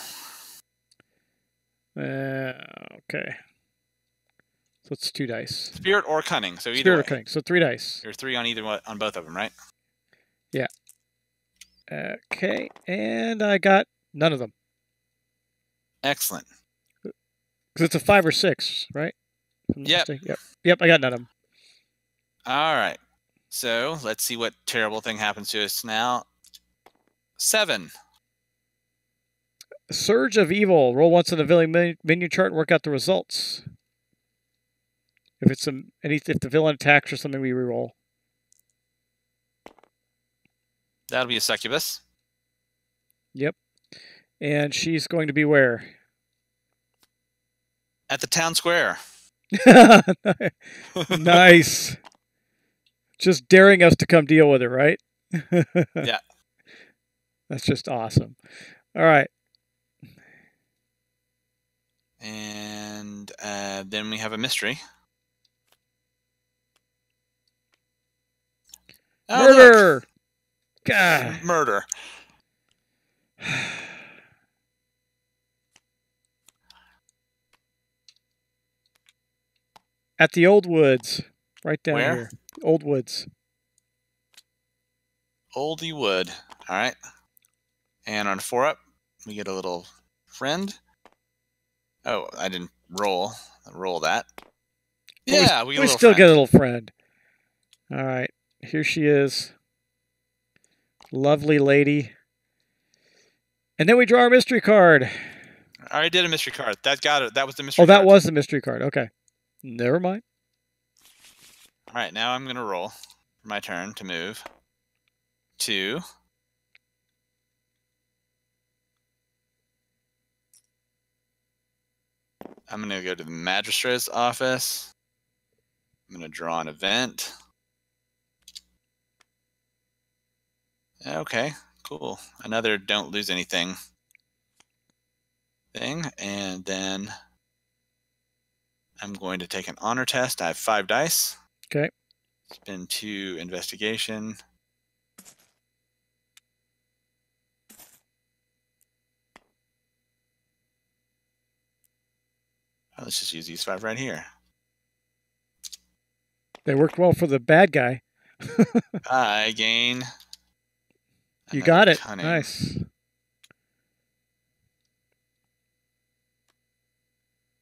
Uh, okay. So it's two dice. Spirit or cunning. So either Spirit or cunning. So three dice. You're three on either one, on both of them, right? Yeah. Okay, and I got none of them Excellent. because it's a five or six, right? Yep. Yep. Yep. I got none of them. All right. So let's see what terrible thing happens to us now. Seven. Surge of Evil. Roll once on the villain menu, menu chart and work out the results. If it's some any if the villain attacks or something, we reroll. That'll be a succubus. Yep. And she's going to be where? At the town square. nice. Just daring us to come deal with it, right? Yeah. That's just awesome. All right. And uh, then we have a mystery. Oh, look, Murder. God. Murder. At the old woods. Right down Where? here. Old woods. Oldie Wood. All right. And on four up, we get a little friend. Oh, I didn't roll. Roll that. But Yeah, we, We, get a little still friend. get a little friend. All right. Here she is. Lovely lady. And then we draw our mystery card. I already did a mystery card. That got it. That was the mystery Oh, that card. was the mystery card. Okay. Never mind. All right, now I'm going to roll for my turn to move. Two. I'm going to go to the magistrate's office. I'm going to draw an event. Okay, cool. Another don't lose anything thing. And then I'm going to take an honor test. I have five dice. Okay. Spend two investigation. Oh, let's just use these five right here. They worked well for the bad guy. I gain. You got it. cunning, Nice.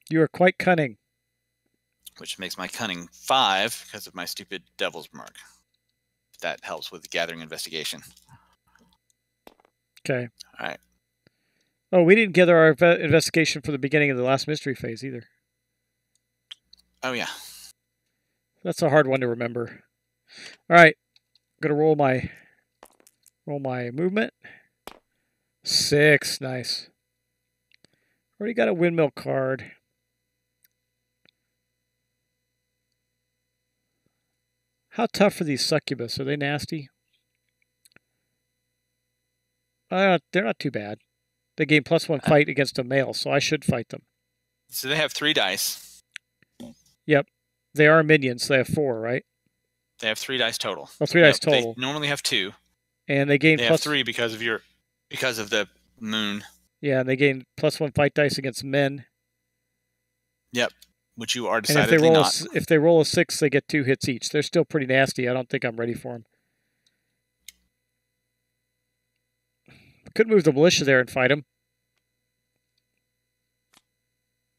You are quite cunning. Which makes my cunning five because of my stupid devil's mark. That helps with gathering investigation. Okay. All right. Oh, we didn't gather our investigation for the beginning of the last mystery phase either. Oh yeah. That's a hard one to remember. All right. I'm gonna roll my roll my movement. Six. Nice. Already got a windmill card. How tough are these succubus? Are they nasty? Uh, they're not too bad. They gain plus one fight against a male, so I should fight them. So they have three dice. Yep. They are minions, so they have four, right? They have three dice total. Oh, three No, dice total. They normally have two. And they gain They plus three because of your because of the moon, yeah, and they gain plus one fight dice against men. Yep, which you are And if they roll a, not. s- if they roll a six, they get two hits each. They're still pretty nasty. I don't think I'm ready for them. Could move the militia there and fight them.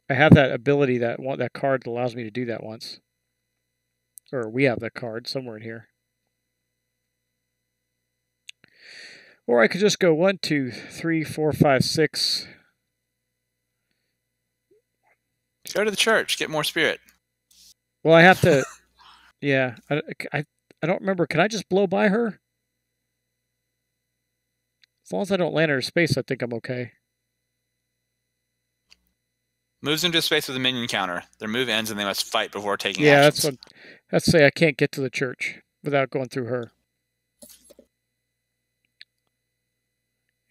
I have that ability that one that card that allows me to do that once. Or we have that card somewhere in here. Or I could just go one, two, three, four, five, six. Go to the church, get more spirit. Well, I have to. yeah, I, I, I don't remember. Can I just blow by her? As long as I don't land in her space, I think I'm okay. Moves into space with a minion counter. Their move ends and they must fight before taking Yeah, actions. that's what. Let's say I can't get to the church without going through her.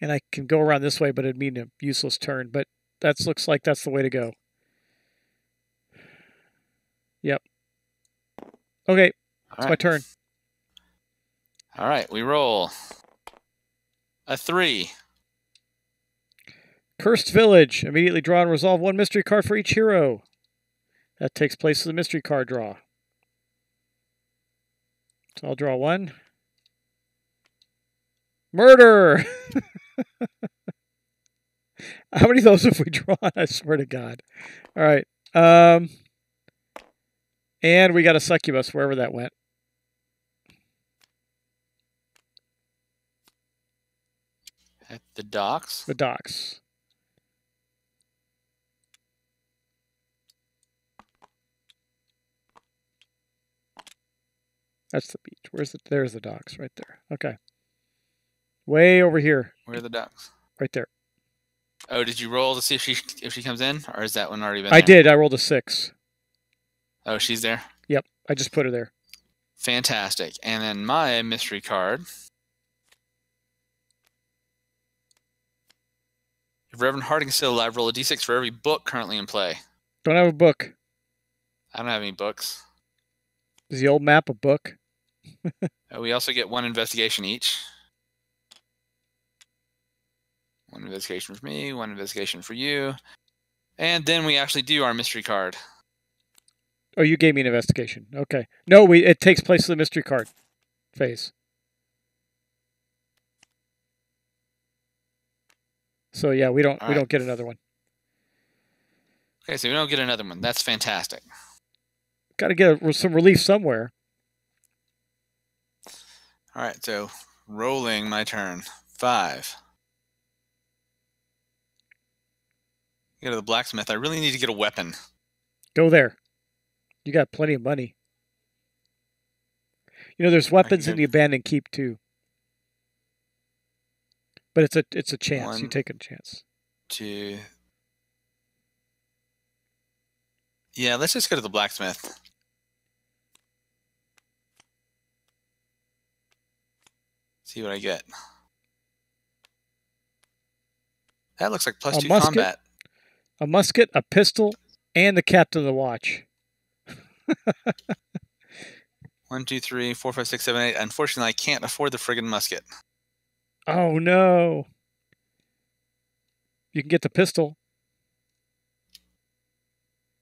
And I can go around this way, but it'd mean a useless turn. But that looks like that's the way to go. Yep. Okay, All it's my turn. All right, we roll a three. Cursed Village. Immediately draw and resolve one mystery card for each hero. That takes place of the mystery card draw. So I'll draw one. Murder! How many of those have we drawn? I swear to God. All right. Um, and we got a succubus wherever that went. At the docks. The docks. That's the beach. Where's the? There's the docks right there. Okay. Way over here, Where are the ducks? right there. Oh, did you roll to see if she if she comes in, or is that one already been? I there? did. I rolled a six. Oh, she's there. Yep. I just put her there. Fantastic. And then my mystery card. If Reverend Harding is still alive, roll a d6 for every book currently in play. Don't have a book. I don't have any books. Is the old map a book? Uh, we also get one investigation each. One investigation for me, one investigation for you. And then we actually do our mystery card. Oh, you gave me an investigation. Okay. No, we it takes place in the mystery card phase. So yeah, we don't All we right. don't get another one. Okay, so we don't get another one. That's fantastic. Got to get a, some relief somewhere. All right, so rolling my turn. Five. Go to the blacksmith. I really need to get a weapon. Go there. You got plenty of money. You know, there's weapons in the abandoned keep too. But it's a it's a chance. You take a chance. To yeah, let's just go to the blacksmith. See what I get. That looks like plus A two musket? combat. A musket, a pistol, and the captain of the watch. One, two, three, four, five, six, seven, eight. Unfortunately, I can't afford the friggin' musket. Oh no. You can get the pistol.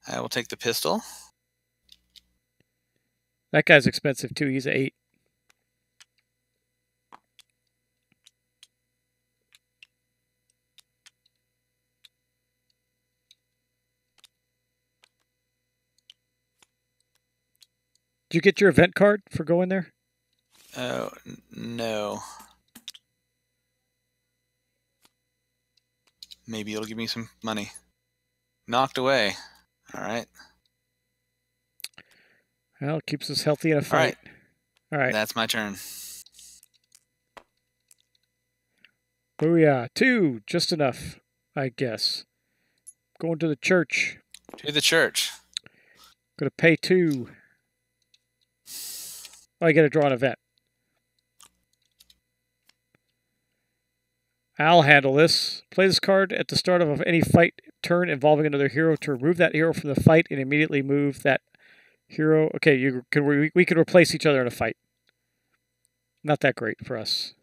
I will take the pistol. That guy's expensive too. He's eight. Did you get your event card for going there? Oh no. Maybe it'll give me some money. Knocked away. All right. Well, it keeps us healthy in a All right. fight. All right. That's my turn. Booyah. Two, just enough, I guess. Going to the church. To the church. Gonna pay two. Oh, I get to draw an event. I'll handle this. Play this card at the start of any fight turn involving another hero to remove that hero from the fight and immediately move that hero. Okay, you can we, we could replace each other in a fight. Not that great for us.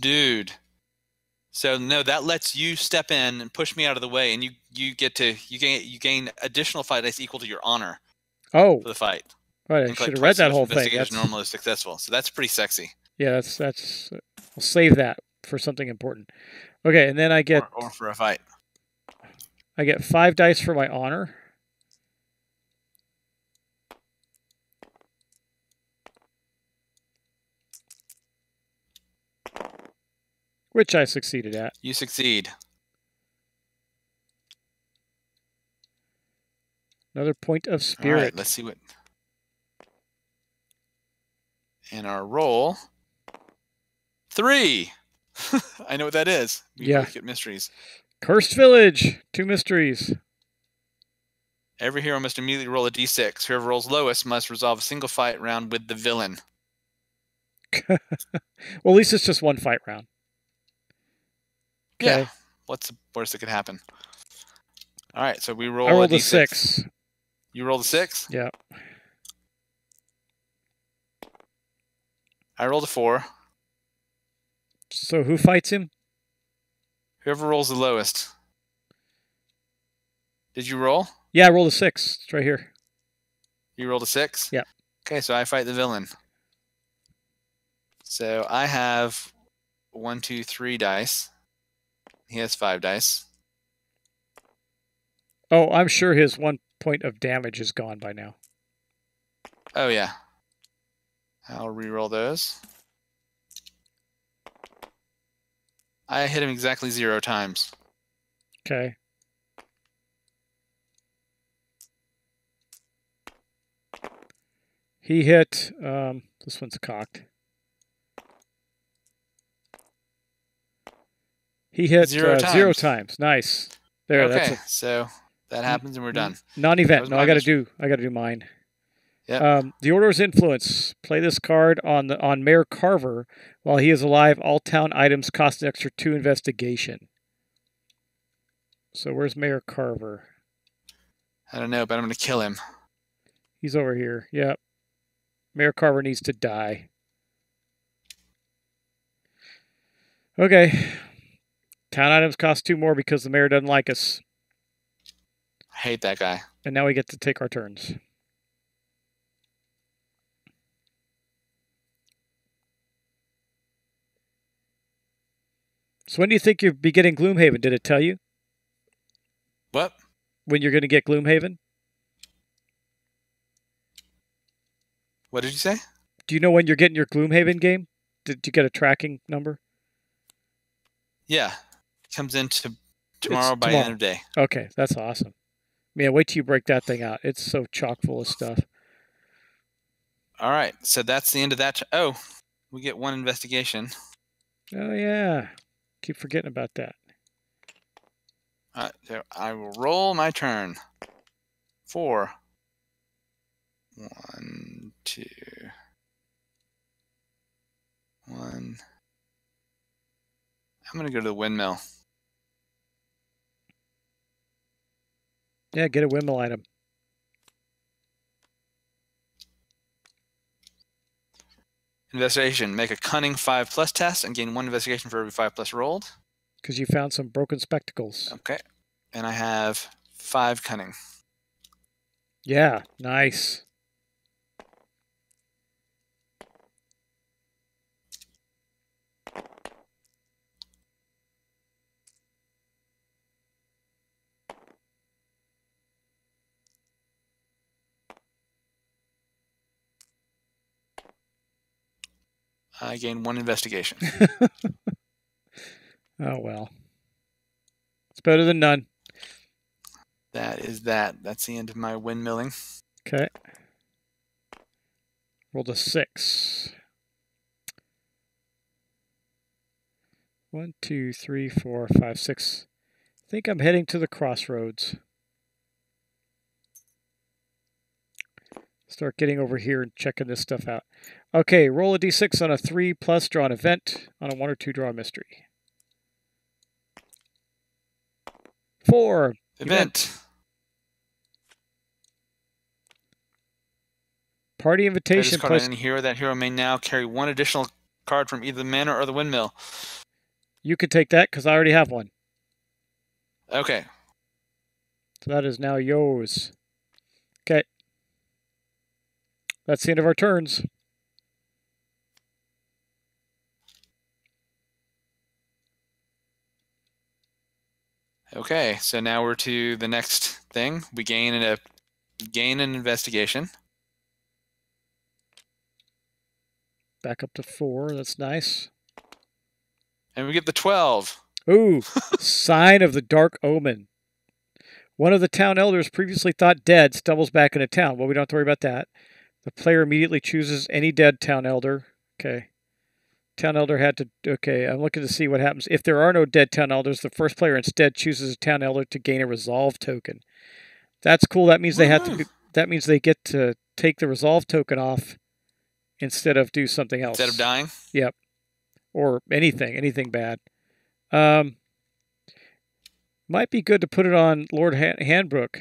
Dude. So no, that lets you step in and push me out of the way, and you you get to you gain you gain additional fight dice equal to your honor Oh, for the fight. right, I should have read that whole thing. That's, normally successful. So that's pretty sexy. yeah, that's that's. I'll save that for something important. Okay, and then I get or, or for a fight. I get five dice for my honor. Which I succeeded at. You succeed. Another point of spirit. right, let's see what. And our roll. Three. I know what that is. We Yeah. get mysteries. Cursed village. Two mysteries. Every hero must immediately roll a d6. Whoever rolls lowest must resolve a single fight round with the villain. well, at least it's just one fight round. Okay. Yeah. What's the worst that could happen? All right, so we roll. I rolled a a d6. six. You rolled a six. Yeah. I rolled a four. So who fights him? Whoever rolls the lowest. Did you roll? Yeah, I rolled a six. It's right here. You rolled a six? Yeah. Okay, so I fight the villain. So I have one, two, three dice. He has five dice. Oh, I'm sure his one point of damage is gone by now. Oh, yeah. I'll re-roll those. I hit him exactly zero times. Okay. He hit. Um, this one's cocked. He hit Zero uh, zero times. times. Nice. There. okay, That's a so that happens and we're done. non-event. No, I got to do. I got to do mine. Yep. Um, the Order's influence. Play this card on the on Mayor Carver while he is alive. All town items cost an extra two investigation. So where's Mayor Carver? I don't know, but I'm going to kill him. He's over here. Yep. Mayor Carver needs to die. Okay. Town items cost two more because the mayor doesn't like us. I hate that guy. And now we get to take our turns. So when do you think you'll be getting Gloomhaven? Did it tell you What? when you're going to get Gloomhaven? What did you say? Do you know when you're getting your Gloomhaven game? Did you get a tracking number? Yeah. Comes into tomorrow by tomorrow. end of day. Okay, that's awesome. Man, wait till you break that thing out. It's so chock full of stuff. All right. So that's the end of that. ch- oh, we get one investigation. Oh yeah. Keep forgetting about that. So I will roll my turn. Four. One, two. One. I'm going to go to the windmill. Yeah, get a windmill item. Investigation. Make a cunning 5 plus test and gain one investigation for every 5 plus rolled. Because you found some broken spectacles. Okay. And I have 5 cunning. Yeah, nice. I gain one investigation. Oh well. It's better than none. that is that. That's the end of my windmilling. Okay. Rolled a six. One, two, three, four, five, six. I think I'm heading to the crossroads. Start getting over here and checking this stuff out. Okay, roll a d6 on a three plus, draw an event. On a one or two, draw a mystery. Four. Event. Party invitation. card Plus, any hero. That hero may now carry one additional card from either the manor or the windmill. you could take that because I already have one. Okay. So that is now yours. Okay. That's the end of our turns. Okay. So now we're to the next thing. We gain a uh, gain an investigation. Back up to four. That's nice. And we get the 12. Ooh, sign of the dark omen. One of the town elders previously thought dead stumbles back into town. Well, we don't have to worry about that. The player immediately chooses any dead town elder. Okay. Town elder had to. Okay, I'm looking to see what happens. If there are no dead town elders, the first player instead chooses a town elder to gain a resolve token. That's cool. That means they have to. That means they get to take the resolve token off instead of do something else Instead of dying. Yep. Or anything, anything bad. Um, might be good to put it on Lord Han- Hanbrook,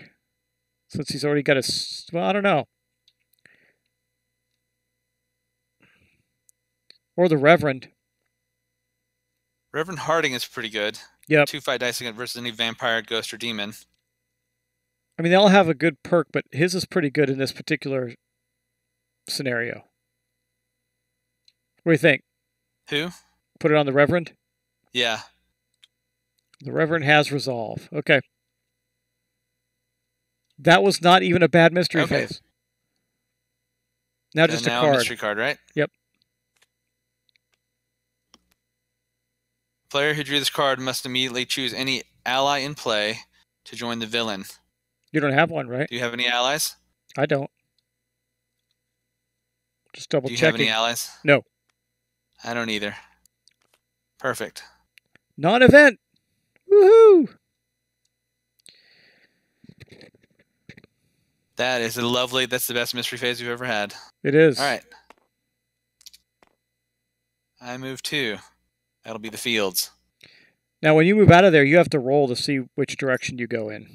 since he's already got a. s- Well, I don't know. Or the Reverend. Reverend Harding is pretty good. Yeah, Two fight dice against versus any vampire, ghost, or demon. I mean, they all have a good perk, but his is pretty good in this particular scenario. What do you think? Who? Put it on the Reverend. Yeah. The Reverend has resolve. Okay. That was not even a bad mystery Okay. phase. Now just a now card. mystery card, right? Yep. Player who drew this card must immediately choose any ally in play to join the villain. You don't have one, right? Do you have any allies? I don't. Just double Do you have any allies? No. I don't either. Perfect. Non-event. Woohoo! That is a lovely. That's the best mystery phase we've ever had. It is. All right. I move two. That'll be the fields. Now, when you move out of there, you have to roll to see which direction you go in.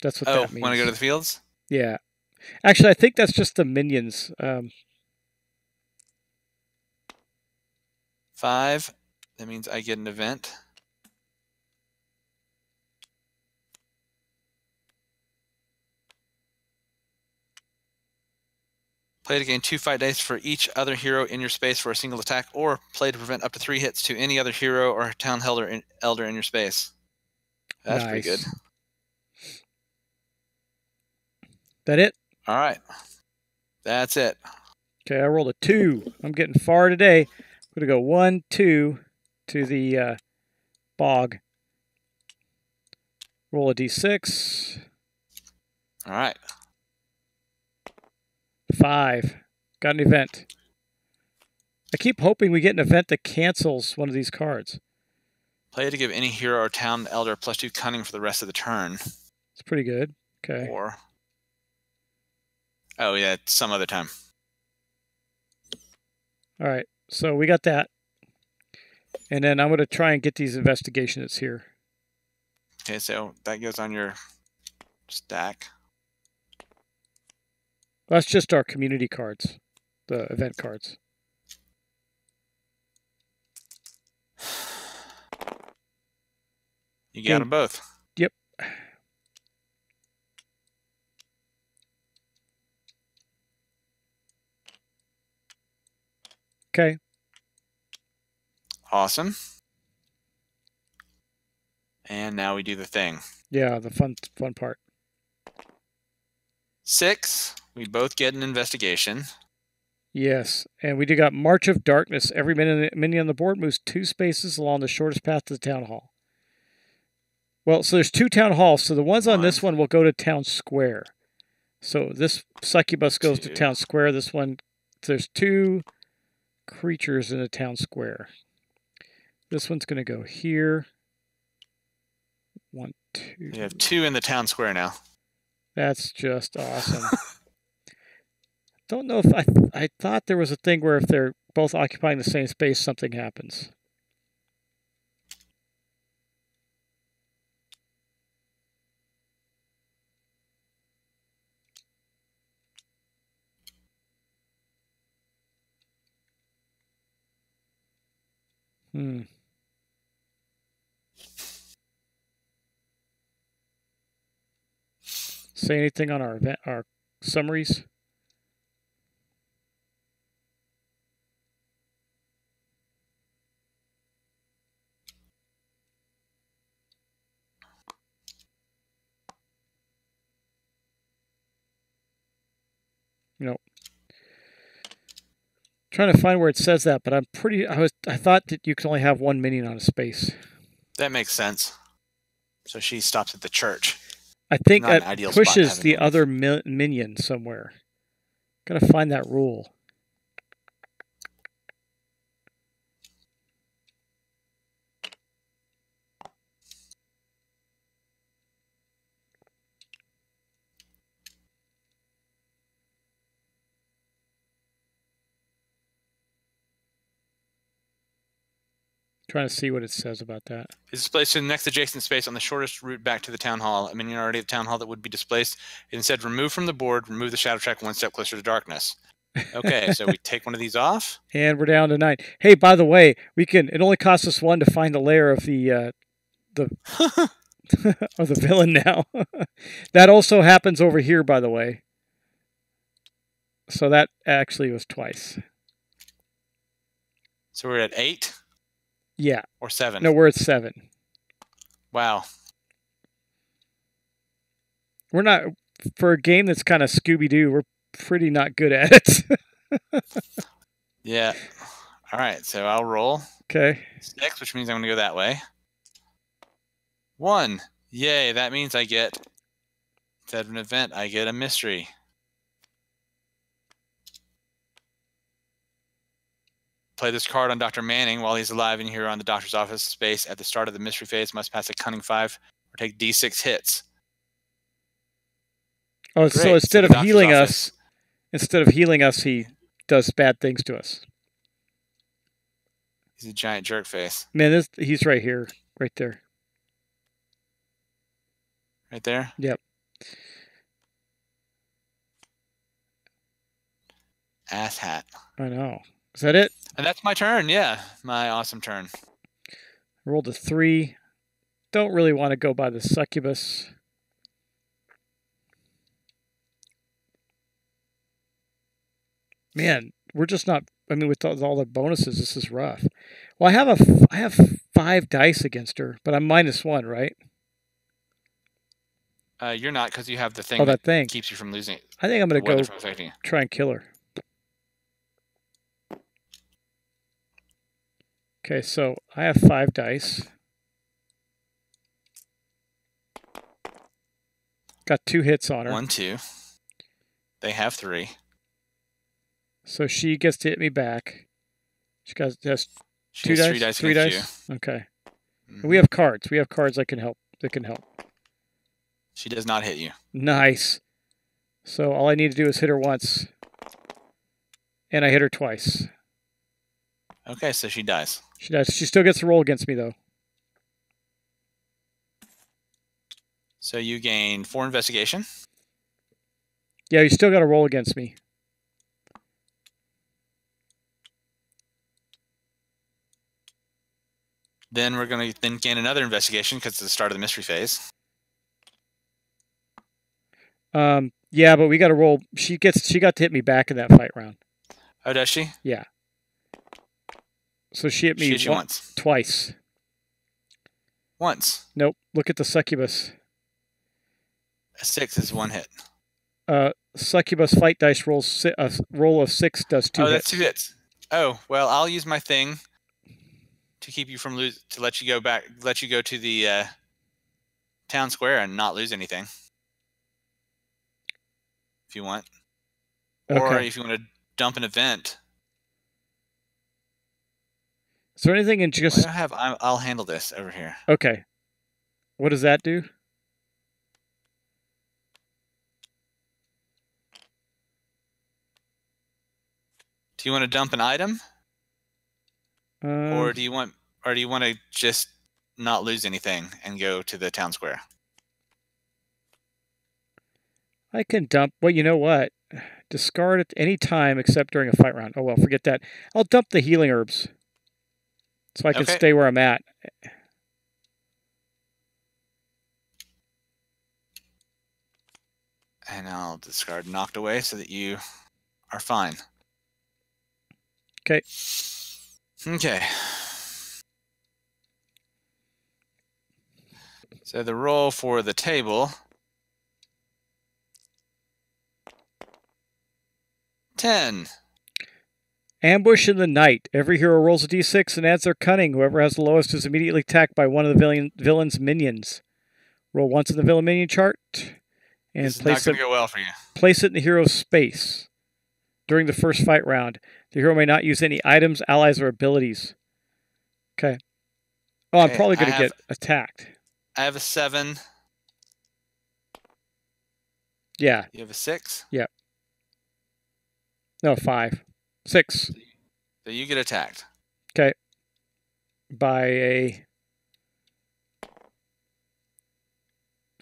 That's what Oh, that means. want to go to the fields? Yeah. Actually, I think that's just the minions. Um, Five. That means I get an event. Play to gain two fight dice for each other hero in your space for a single attack, or play to prevent up to three hits to any other hero or town elder in, elder in your space. That's pretty good. Nice. that it? All right. That's it. Okay, I rolled a two. I'm getting far today. I'm gonna go one, two to the uh, bog. Roll a d6. All right. Five. Got an event. I keep hoping we get an event that cancels one of these cards. Play to give any hero or town elder plus two cunning for the rest of the turn. It's pretty good. Okay. Or. Oh, yeah, some other time. All right. So we got that. And then I'm going to try and get these investigations here. Okay, so that goes on your stack. That's just our community cards, the event cards. You got them both. Yep. Okay. Awesome. And now we do the thing. Yeah, the fun fun part. Six, we both get an investigation. Yes, and we do got March of Darkness. Every minion, on the board moves two spaces along the shortest path to the town hall. Well, so there's two town halls. So the ones on this one will go to town square. So this succubus goes to town square. This one, there's two creatures in the town square. This one's going to go here. One, two. We have two in the town square now. That's just awesome. Don't know if I I thought there was a thing where if they're both occupying the same space, something happens. Hmm. Say anything on our event, our summaries? Trying to find where it says that, but I'm pretty. I was. I thought that you could only have one minion on a space. That makes sense. So she stops at the church. I think Not an that ideal spot to pushes the other mi- minion somewhere. Gotta find that rule. Trying to see what it says about that. Is displaced to the next adjacent space on the shortest route back to the town hall. A already at the town hall that would be displaced. Instead, remove from the board, remove the shadow track one step closer to darkness. Okay, so we take one of these off. And we're down to nine. Hey, by the way, we can. It only costs us one to find the lair of the uh, the of the villain now. that also happens over here, by the way. So that actually was twice. So we're at eight Yeah. or seven. No, we're at seven. Wow. We're not for a game that's kind of Scooby Doo. We're pretty not good at it. Yeah. All right. So I'll roll okay. six, which means I'm going to go that way. One. Yay. That means I get, instead of an event, I get a mystery. Play this card on Dr. Manning while he's alive in here on the doctor's office space at the start of the mystery phase. Must pass a cunning five or take D6 hits. Oh, so instead of healing office- us, instead of healing us, he does bad things to us. he's a giant jerk face Man, this he's right here, right there. right there. Yep. Ass hat. I know. Is that it? And that's my turn. Yeah, my awesome turn. Rolled a three. Don't really want to go by the succubus. Man, we're just not. I mean, with all, all the bonuses, this is rough. Well, I have a, I have five dice against her, but I'm minus one, right? Uh, you're not because you have the thing Oh, that that thing. keeps you from losing I think I'm gonna go from affecting you. try and kill her. Okay, so I have five dice. Got two hits on her. One, two. They have three. So she gets to hit me back. She got has She two has dice. three dice three dice. Okay. Mm-hmm. you. We have cards. We have cards that can help. That can help. She does not hit you. Nice. So all I need to do is hit her once, and I hit her twice. Okay, so she dies. She does. She still gets to roll against me though. So you gain four investigation. Yeah, you still got to roll against me. Then we're going to then gain another investigation because it's the start of the mystery phase. Um, yeah, but we got to roll. She gets. She got to hit me back in that fight round. Oh, does she? So she hit She me one- once. twice. Once. Nope. Look at the succubus. A six is one hit. Uh, succubus fight dice rolls si- a roll of six does two oh, hits. that's two hits. Oh, well, I'll use my thing to keep you from lose to let you go back, let you go to the uh, town square and not lose anything. If you want, or if you want to dump an event, Is there anything in Well, just I have. I'll, I'll handle this over here. okay? What does that do? Do you want to dump an item, Um, or do you want, or do you want to just not lose anything and go to the town square? I can dump. Well, you know what? Discard at any time except during a fight round. Oh well, forget that. I'll dump the healing herbs, so I can Okay. stay where I'm at. And I'll discard knocked away so that you are fine. Okay. Okay. So the roll for the table. Ten. Ambush in the night. Every hero rolls a d6 and adds their cunning. Whoever has the lowest is immediately attacked by one of the villain, villain's minions. Roll once in the villain minion chart and this place going it, to go well for you. place it in the hero's space. During the first fight round, the hero may not use any items, allies, or abilities. Okay. Oh, I'm Okay, probably going to get attacked. I have a seven. Yeah. You have a six. No, five. Six. So you get attacked. Okay. By a.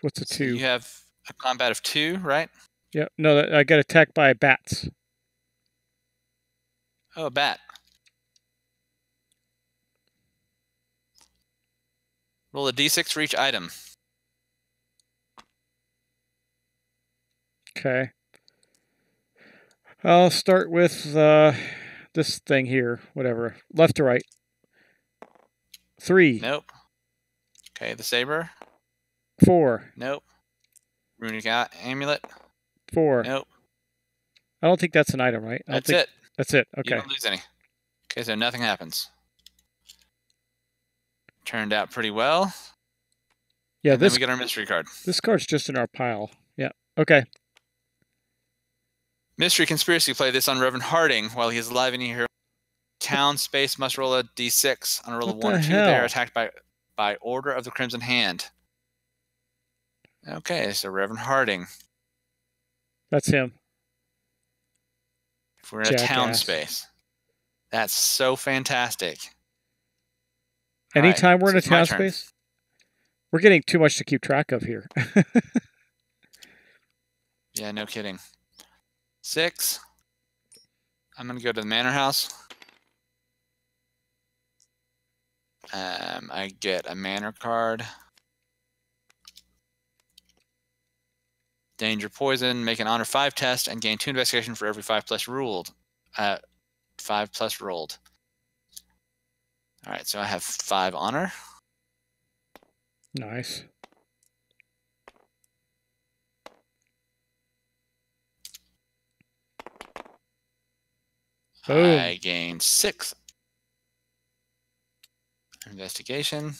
What's a So two? you have a combat of two, right? Yeah. No, I got attacked by bats. Oh, a bat. Roll a d6 for each item. Okay. I'll start with uh, this thing here. Whatever. Left to right. Three, Nope. Okay, the saber. four, Nope. Runic amulet. four. Nope. I don't think that's an item, right? I That's think it. That's it. Okay. You Okay. don't lose any. Okay, so nothing happens. Turned out pretty well. Yeah, and then this we get our mystery card. this card's just in our pile. Yeah. Okay. Mystery conspiracy play this on Reverend Harding while he is alive in here town space must roll a d6. On a roll of one or two, They are attacked by by order of the Crimson Hand. Okay, so Reverend Harding. That's him. If we're in a town space, that's so fantastic. All right, Anytime we're in so a town space, we're getting too much to keep track of here. Yeah, no kidding. Six. I'm gonna go to the manor house. Um, I get a manor card. Danger poison. Make an honor five test and gain two investigation for every five plus ruled. Uh, five plus rolled. All right, so I have five honor. nice. Boom. I gain six investigation.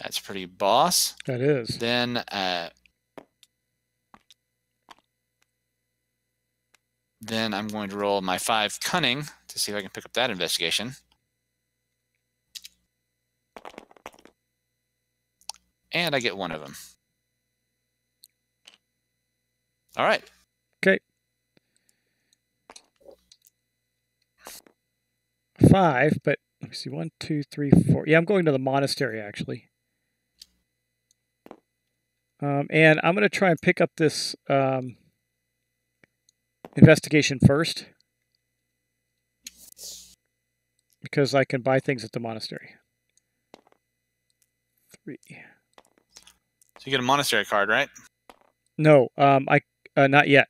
That's pretty boss. That is. Then uh, then I'm going to roll my five cunning to see if I can pick up that investigation. And I get one of them. All right. Okay. Five, but let me see. One, two, three, four. Yeah, I'm going to the monastery actually. Um, and I'm going to try and pick up this um, investigation first because I can buy things at the monastery. Three. So you get a monastery card, right? No, um, I uh, not yet.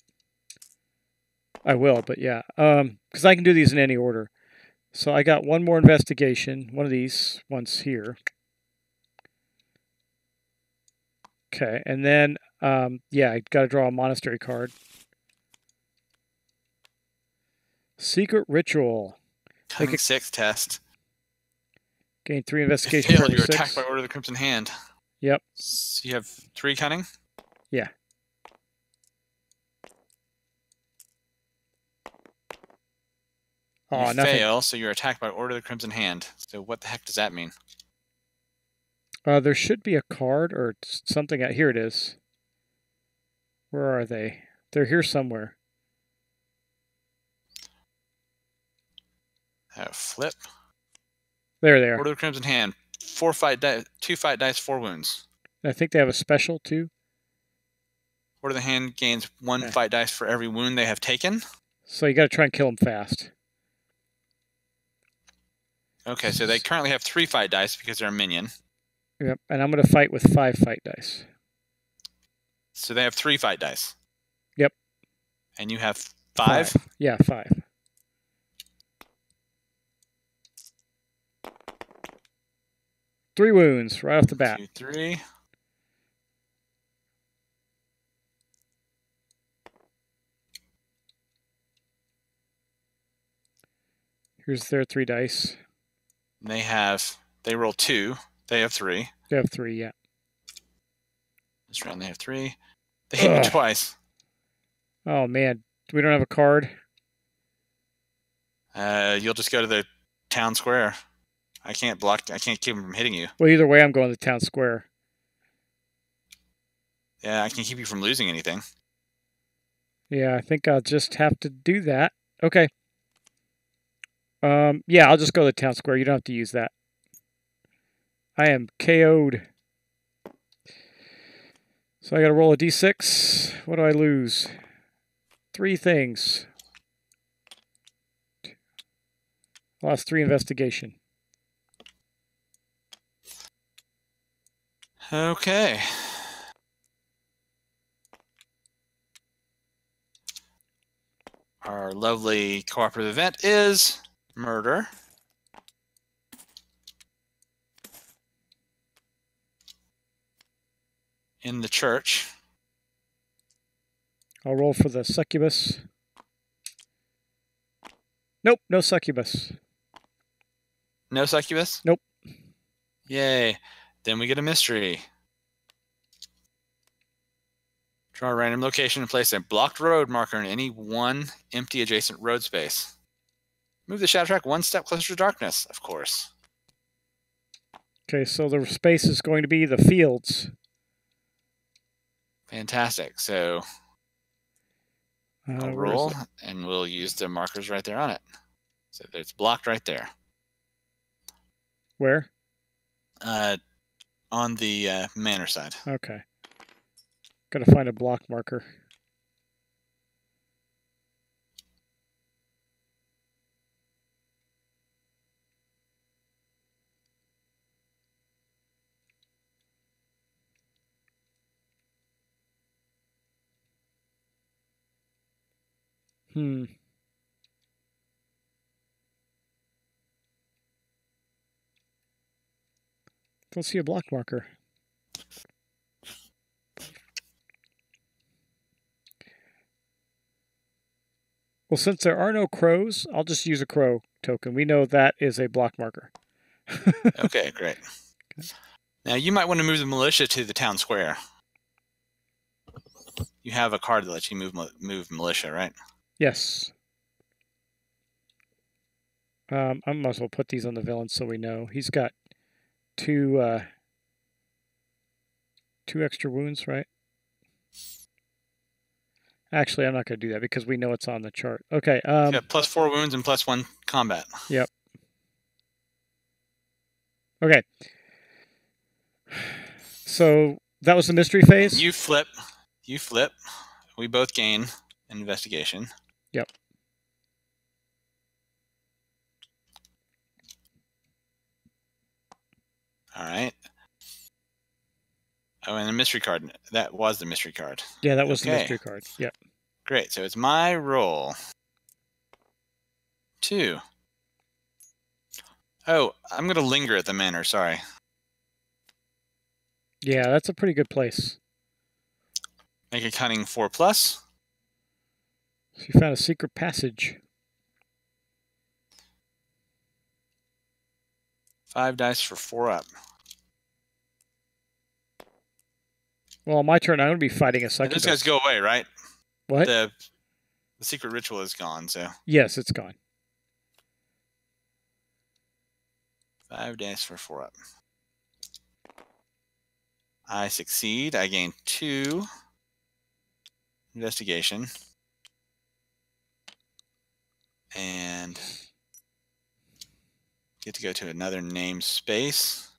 I will, but yeah, um, because I can do these in any order. So I got one more investigation. One of these ones here. Okay, and then um, yeah, I got to draw a monastery card. Secret ritual. Cunning it- six test. Gain three If investigation. failed, you're six. attacked by order of the Crimson Hand. Yep. So you have three cunning. Yeah. You Oh, nothing. fail, so you're attacked by order of the Crimson Hand. So what the heck does that mean? Uh, there should be a card or something. Out here it is. Where are they? They're here somewhere. Uh, flip. There they are. Order of the Crimson Hand. Four fight di- two fight dice, four wounds. I think they have a special too. Order of the Hand gains one Okay. fight dice for every wound they have taken. So you got to try and kill them fast. Okay, so they currently have three fight dice because they're a minion. Yep. And I'm going to fight with five fight dice. So they have three fight dice. Yep. And you have five. Yeah, five. Three wounds right off the bat. Two, three. Here's their three dice. They have they roll two. They have three. They have three. Yeah. This round they have three. They hit me twice. Oh man, we don't have a card. Uh, you'll just go to the town square. I can't block. I can't keep them from hitting you. Well, either way, I'm going to town square. Yeah, I can keep you from losing anything. Yeah, I think I'll just have to do that. Okay. Um, yeah, I'll just go to the town square. You don't have to use that. I am KO'd. So I got to roll a d6. What do I lose? Three things. Lost three investigation. Okay. Our lovely cooperative event is murder. In the church. I'll roll for the succubus. Nope, no succubus. No succubus? Nope. Yay. Then we get a mystery. Draw a random location and place a blocked road marker in any one empty adjacent road space. Move the shadow track one step closer to darkness, of course. Okay, so the space is going to be the fields. Fantastic. So Uh, I'll roll, and we'll use the markers right there on it. So it's blocked right there. Where? Uh, on the uh, manor side. Okay. Gotta find a block marker. Hmm. Don't see a block marker. Well, since there are no crows, I'll just use a crow token. We know that is a block marker. Okay, great. Now you might want to move the militia to the town square. You have a card that lets you move move militia, right? Yes. Um, I might as well put these on the villain so we know. He's got two uh, two extra wounds, right? Actually, I'm not going to do that because we know it's on the chart. Okay. Um, yeah, plus four wounds and plus one combat. Yep. Okay. So that was the mystery phase. You flip, you flip. We both gain an investigation. Yep. All right. Oh, and a mystery card. That was the mystery card. yeah, that was the mystery card. Yep. Great. So it's my roll. Two. Oh, I'm going to linger at the manor. Sorry. Yeah, that's a pretty good place. Make a cunning four plus. So you found a secret passage. Five dice for four up. Well, on my turn, I'm going to be fighting a And succubus. those guys go away, right? What? The the secret ritual is gone. So Yes, it's gone. five dice for four up. I succeed. I gain two investigation. And get to go to another named space.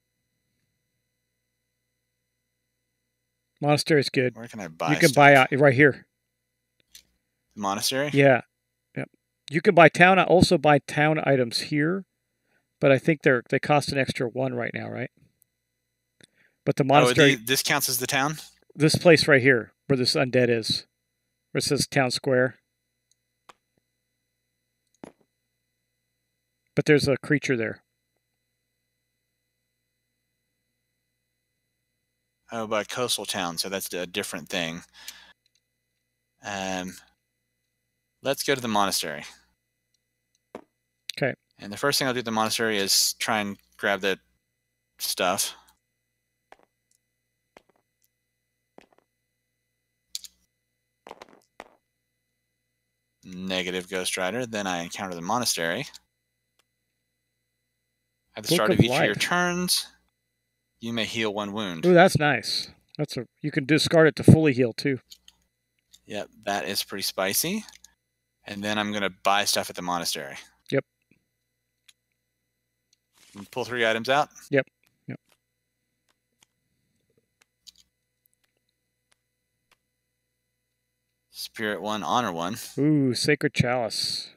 Monastery is good. Where can I buy? you can stuff? buy out right here. monastery. Yeah. Yep. You can buy town also buy town items here, but I think they're they cost an extra one right now, right? But the Oh, monastery, the, this counts as the town. this place right here, where this undead is, where it says town square. But there's a creature there. Oh, but coastal town, so that's a different thing. Um, let's go to the monastery. Okay. And the first thing I'll do at the monastery is try and grab the stuff. Negative Ghost Rider. Then I encounter the monastery. At the Book start of of each of your turns, you may heal one wound. Ooh, that's nice. That's a you can discard it to fully heal too. Yep, that is pretty spicy. And then I'm gonna buy stuff at the monastery. Yep. Pull three items out. Yep, yep. Spirit one, honor one. Ooh, sacred chalice.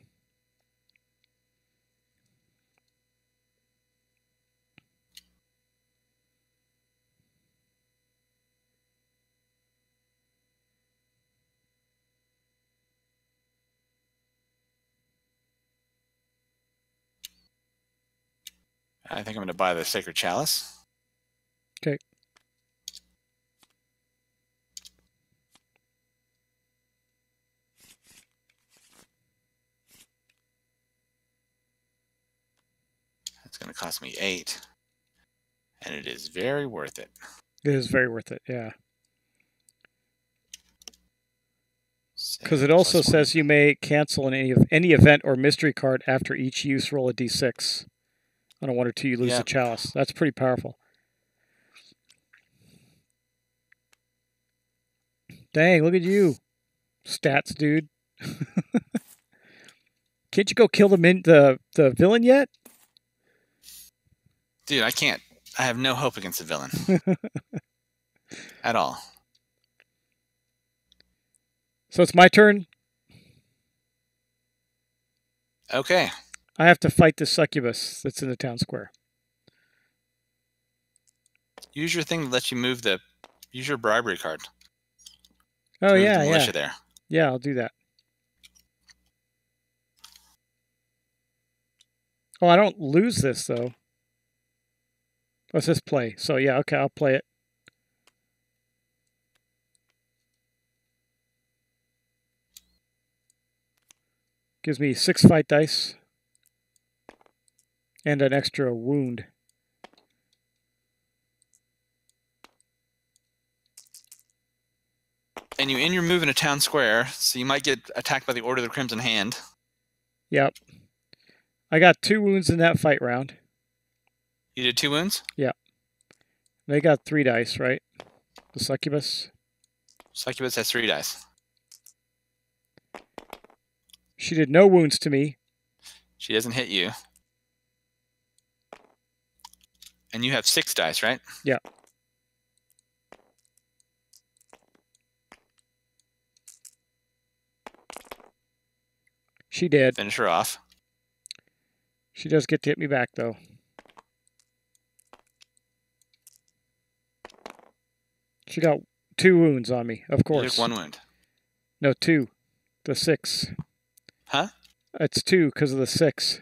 I think I'm gonna buy the sacred Chalice. Okay. That's gonna cost me eight. And it is very worth it. It is very worth it. Yeah. Because it also says you may cancel in any any event or mystery card after each use. Roll a d6. On a one or two, you lose Yeah. the chalice. That's pretty powerful. Dang! Look at you, stats dude. Can't you go kill the min- the the villain yet? Dude, I can't. I have no hope against the villain at all. So it's my turn. Okay. I have to fight this succubus that's in the town square. Use your thing that lets you move the. Use your bribery card. Oh Move the yeah, yeah, there. yeah. I'll do that. Oh, I don't lose this though. Oh, let's just play? So yeah, okay, I'll play it. Gives me six fight dice and an extra wound. And you and you're moving a town square, so you might get attacked by the Order of the Crimson Hand. Yep. I got two wounds in that fight round. You did two wounds. Yeah. They got three dice, right? The succubus. Succubus has three dice. She did no wounds to me. She doesn't hit you. And you have six dice, right? Yeah. She did. Finish her off. She does get to hit me back though. She got two wounds on me, of course. one wound. No, two. The six. Huh? It's two because of the six.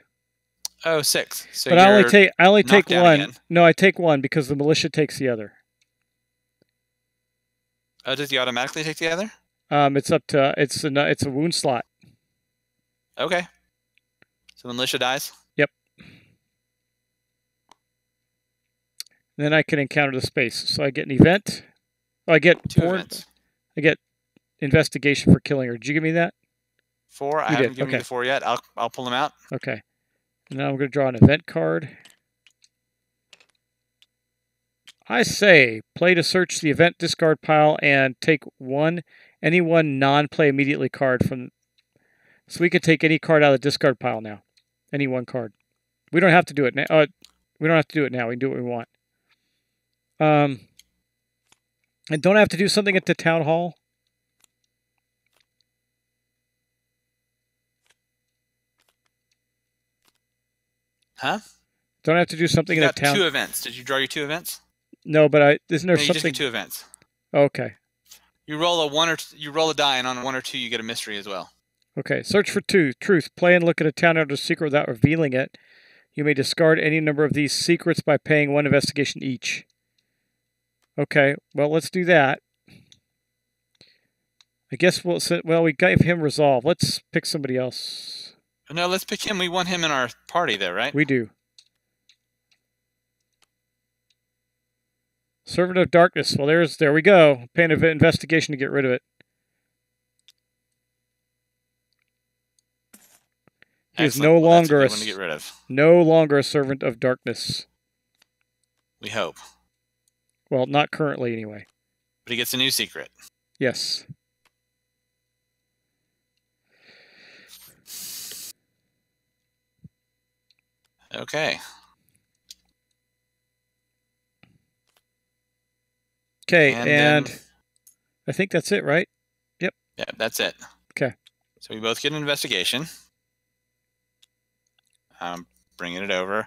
Oh, six. So but I only take I only take one. again. No, I take one because the militia takes the other. Oh, does he automatically take the other? Um, it's up to it's a it's a wound slot. Okay. So the militia dies. And then I can encounter the space. So I get an event. Oh, I get Two events. I get investigation for killing her. Did you give me that? Four. I You haven't did, given you okay. the four yet. I'll I'll pull them out. Okay. Now I'm going to draw an event card. I say play to search the event discard pile and take one any one non-play immediately card from. So we can take any card out of the discard pile now, any one card. We don't have to do it now. Uh, we don't have to do it now. We can do what we want. Um, and don't have to do something at the town hall. Huh? Don't I have to do something You in got the town. two events. Did you draw your two events? No, but I isn't there no, you just something? get two events. Okay. You roll a one or t- you roll a die, and on one or two you get a mystery as well. Okay, search for two. Truth. Play and look at a town under secret without revealing it. You may discard any number of these secrets by paying one investigation each. Okay, well, let's do that. I guess we'll, well, we gave him resolve. Let's pick somebody else. No, let's pick him. We want him in our party, there, right? We do. Servant of Darkness. Well, there's, there we go. An inve- investigation to get rid of it. He is no Well, longer a to get rid of. No longer a servant of darkness. We hope, Well, not currently, anyway. but he gets a new secret. Yes. Okay. Okay, and, and then, I think that's it, right? Yep. Yeah, that's it. Okay. So we both get an investigation. I'm bringing it over.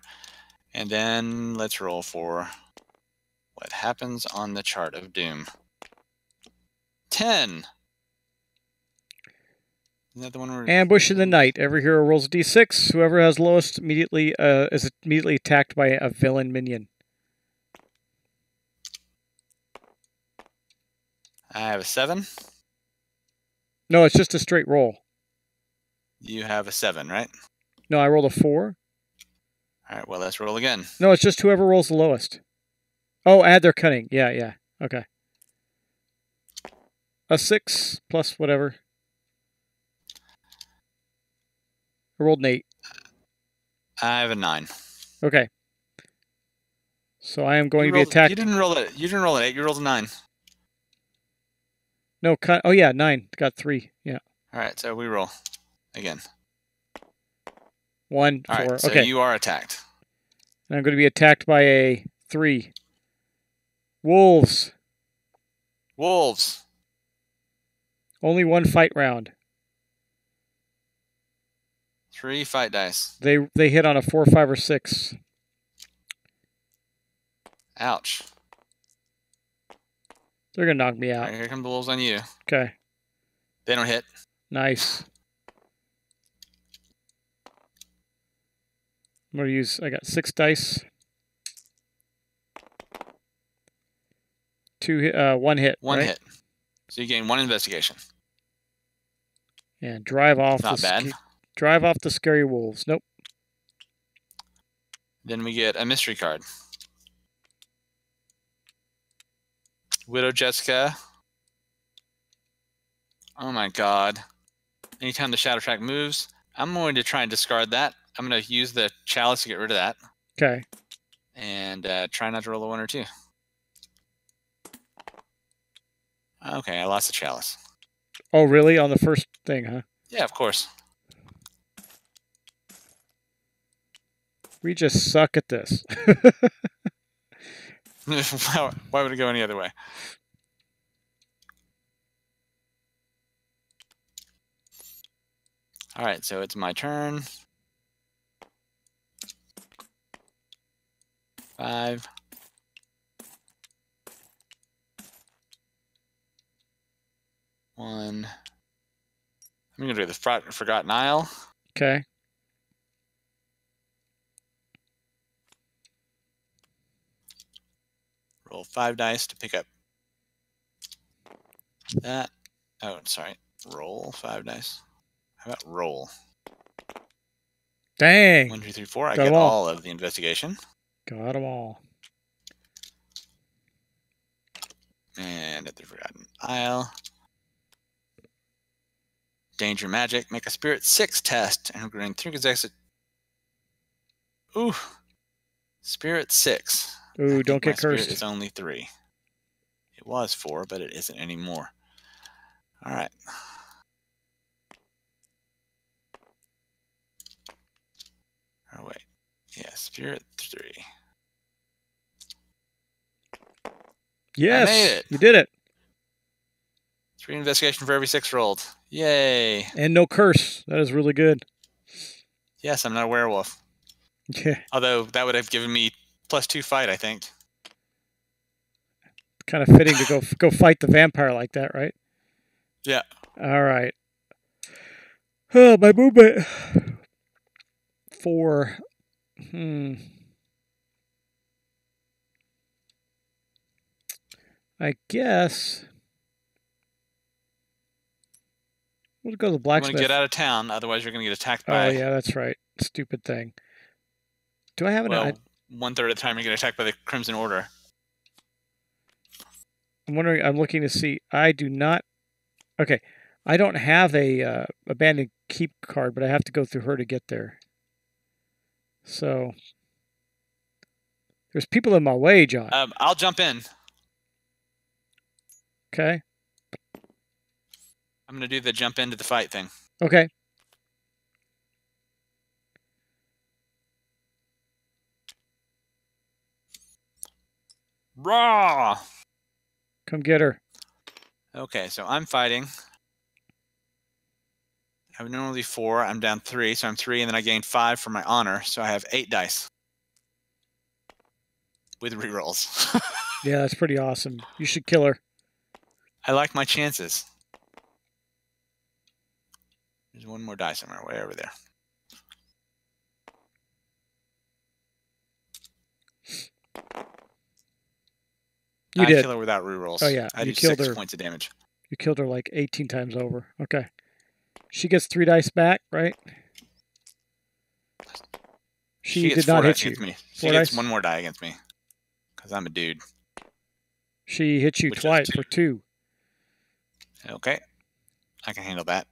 And then let's roll for what happens on the chart of doom. 10. Isn't that the one where ambush in the night? Every hero rolls a d6. Whoever has lowest immediately uh, is immediately attacked by a villain minion. I have a seven. No, it's just a straight roll. You have a seven, right? No, I rolled a four. All right, well, let's roll again. No, it's just whoever rolls the lowest. Oh, add their cunning. Yeah, yeah. Okay. A six plus whatever. I rolled an eight. I have a nine. Okay. So I am going you to be attacked. You didn't roll it. You didn't roll an eight. You rolled a nine. No, cut. Oh yeah, nine. Got three. Yeah, All right, so we roll again. one, All right, four. so okay. you are attacked. And I'm going to be attacked by a three. Wolves. Wolves. Only one fight round. Three fight dice. They they hit on a four, five, or six. Ouch. They're gonna knock me out. right, here come the wolves on you. Okay. They don't hit. Nice. I'm gonna use. I got six dice. Two hit. Uh, one hit. One right? hit. So you gain one investigation. And drive off. Not bad. Drive off the scary wolves. Nope. Then we get a mystery card. Widow Jessica. Oh my god. Anytime the shadow track moves, I'm going to try and discard that. I'm going to use the chalice to get rid of that. Okay. And uh, try not to roll a one or two. Okay, I lost the chalice. Oh, really? On the first thing, huh? Yeah, of course. We just suck at this. why would it go any other way? All right, so it's my turn. Five. One. I'm gonna do the Forgotten Isle. okay. Roll five dice to pick up that. Oh, sorry. Roll five dice. How about roll? Dang. One, two, three, four. I Got get 'em all. all of the investigation. Got them all. And at the Forgotten Isle. Danger Magic. Make a Spirit 6 test. And we're going three consecutive. Ooh. Spirit 6. Ooh, don't get cursed. It's only 3. It was 4, but it isn't anymore. All right. Oh, wait. Yeah, Spirit 3. Yes, it. you did it. Three investigation for every six rolled. Yay. And no curse. That is really good. Yes, I'm not a werewolf. Yeah, Although that would have given me plus two fight, I think. kind of fitting to go go fight the vampire like that, right? Yeah. All right. Oh, my movement. Four. Hmm. I guess. We'll go to the You want blacksmith. to get out of town, otherwise you're going to get attacked by. oh yeah, that's right. Stupid thing. Do I have an? Well, I, one third of the time you're going get attacked by the Crimson Order. I'm wondering. I'm looking to see. I do not. Okay, I don't have a uh, abandoned keep card, but I have to go through her to get there. So there's people in my way, John. Um, I'll jump in. Okay. I'm going to do the jump into the fight thing. Okay. Raw. Come get her. Okay, so I'm fighting. I have normally four. I'm down three, so I'm three, and then I gain five for my honor, so I have eight dice with rerolls. Yeah, that's pretty awesome. You should kill her. I like my chances. There's one more die somewhere, way over there. You I did. kill her without rerolls. Oh, yeah, I you do killed six her. points of damage. You killed her like 18 times over. Okay. She gets three dice back, right? She, gets did not hit you. me. She Four gets dice? one more die against me because I'm a dude. She hit you Which twice two. for two. Okay, I can handle that.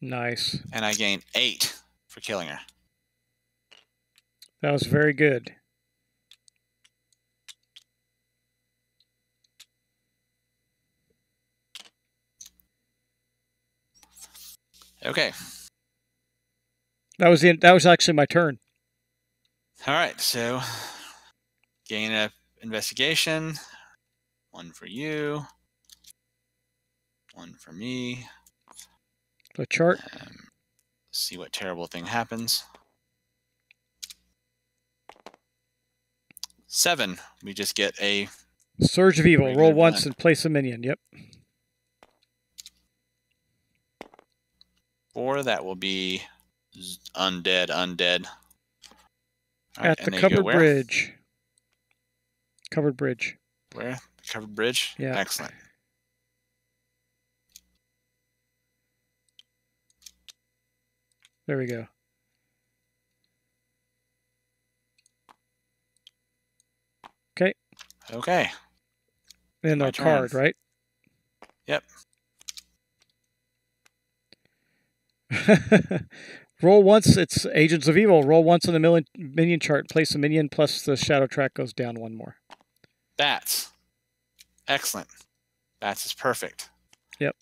Nice. and I gain eight for killing her. That was very good. Okay. That was the that was actually my turn. All right. So gain a investigation. One for you. One for me. The chart. Um, see what terrible thing happens. Seven. We just get a Surge of Evil. Roll once and place a minion. Yep. four. That will be undead, undead. All At the then you go covered bridge. Covered bridge. Where? The covered bridge? Yeah. Excellent. There we go. Okay. And My our card, right? Yep. Roll once, it's Agents of Evil. Roll once on the minion, minion chart. Place a minion plus the shadow track goes down one more. Bats. Excellent. Bats is perfect. Yep.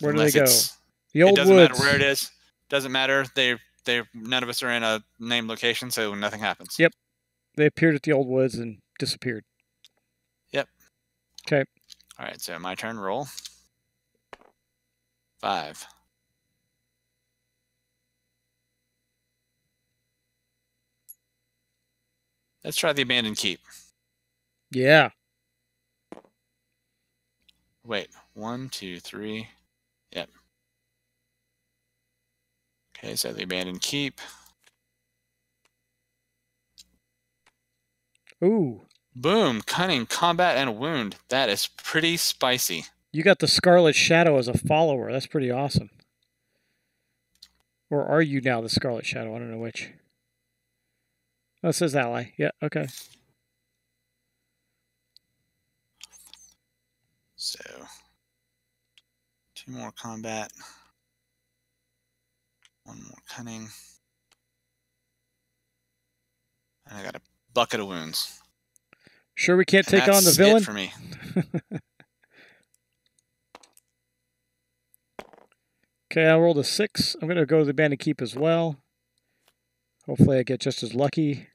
Where do they go? The It doesn't woods. matter where it is. Doesn't matter. They they none of us are in a named location, so nothing happens. Yep. They appeared at the old woods and disappeared. All right, so my turn. Roll. Five. Let's try the abandoned keep. Yeah. Wait, one, two, three. Yep. Okay, so the abandoned keep. Ooh. Boom, cunning, combat, and wound. That is pretty spicy. You got the Scarlet Shadow as a follower. That's pretty awesome. Or are you now the Scarlet Shadow? I don't know which. Oh, it says ally. Yeah, okay. So, two more combat, one more cunning, and I got a bucket of wounds. Sure we can't take on the that's it villain? for me. Okay, I rolled a six. I'm going to go to the Bandit Keep as well. Hopefully I get just as lucky.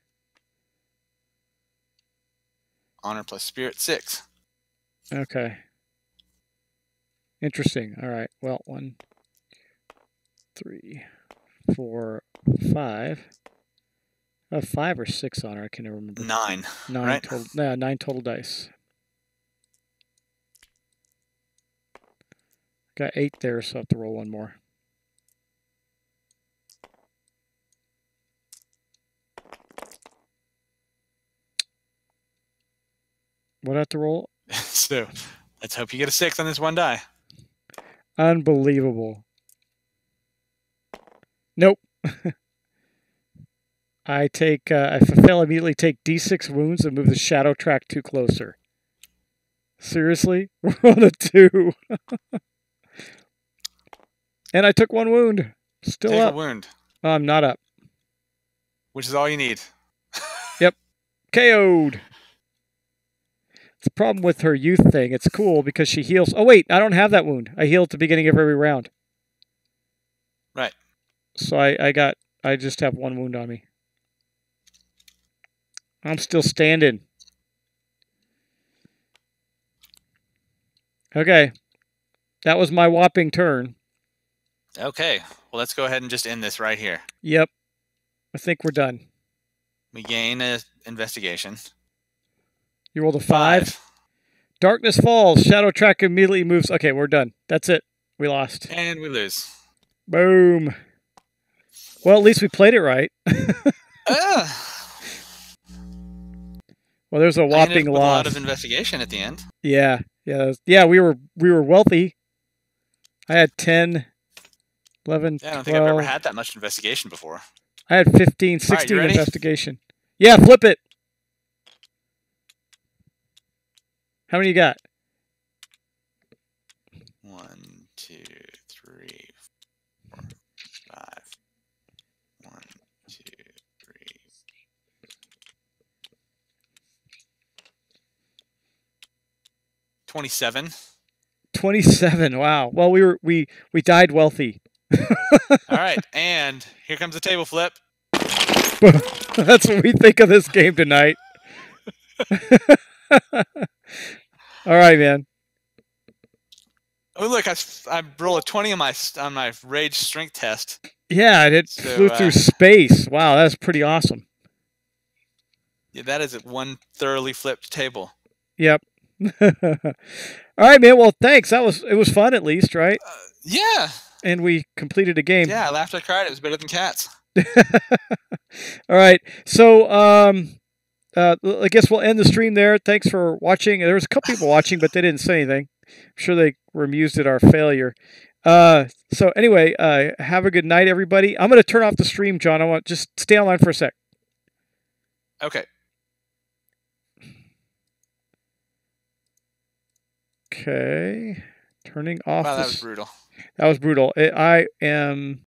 Honor plus spirit six. Okay. Interesting. All right. Well, one, three, four, five. Have five or six on her. I can't remember. Nine. Nine right? total. Yeah, nine total dice. Got eight there, so I have to roll one more. What I have to roll? so, let's hope you get a six on this one die. Unbelievable. Nope. I take, uh, I fail, immediately take d6 wounds and move the shadow track two closer. Seriously? Roll a two. and I took one wound. Still Take up. a wound, I'm not up. which is all you need. Yep, KO'd. It's a problem with her youth thing. It's cool because she heals. Oh, wait, I don't have that wound. I heal at the beginning of every round. Right. So I, I got, I just have one wound on me. I'm still standing. Okay. That was my whopping turn. Okay, well, let's go ahead and just end this right here. Yep. I think we're done. We gain a investigation. You rolled a five. Darkness falls. Shadow track immediately moves. Okay, we're done. That's it. We lost. And we lose. Boom. Well, at least we played it right. Ah, Well, there's a whopping with a lot of investigation at the end. yeah, yeah, yeah. We were we were wealthy. I had 10, 11, Yeah, I don't think I've ever had that much investigation before. I had 15, 16 ready? investigation. Yeah, flip it. How many you got? One, two, three, four, 27. 27. Wow. Well, we were we we died wealthy. All right, and here comes the table flip. That's what we think of this game tonight. All right, man. Oh look, I, I roll a 20 on my on my rage strength test. Yeah, it So, flew through uh, space. Wow, that's pretty awesome. Yeah, that is one thoroughly flipped table. Yep. All right, man. Well, thanks. That was it was fun at least, right? Uh, yeah, And we completed a game. yeah. I laughed. I cried. It was better than cats. All right. So, um, uh, I guess we'll end the stream there. Thanks for watching. There was a couple people watching, but they didn't say anything. I'm sure they were amused at our failure. Uh, so anyway, uh, have a good night, everybody. I'm going to turn off the stream, John. I want just stay online for a sec. Okay. Okay. Turning off. Wow, that was brutal. that was brutal. I I am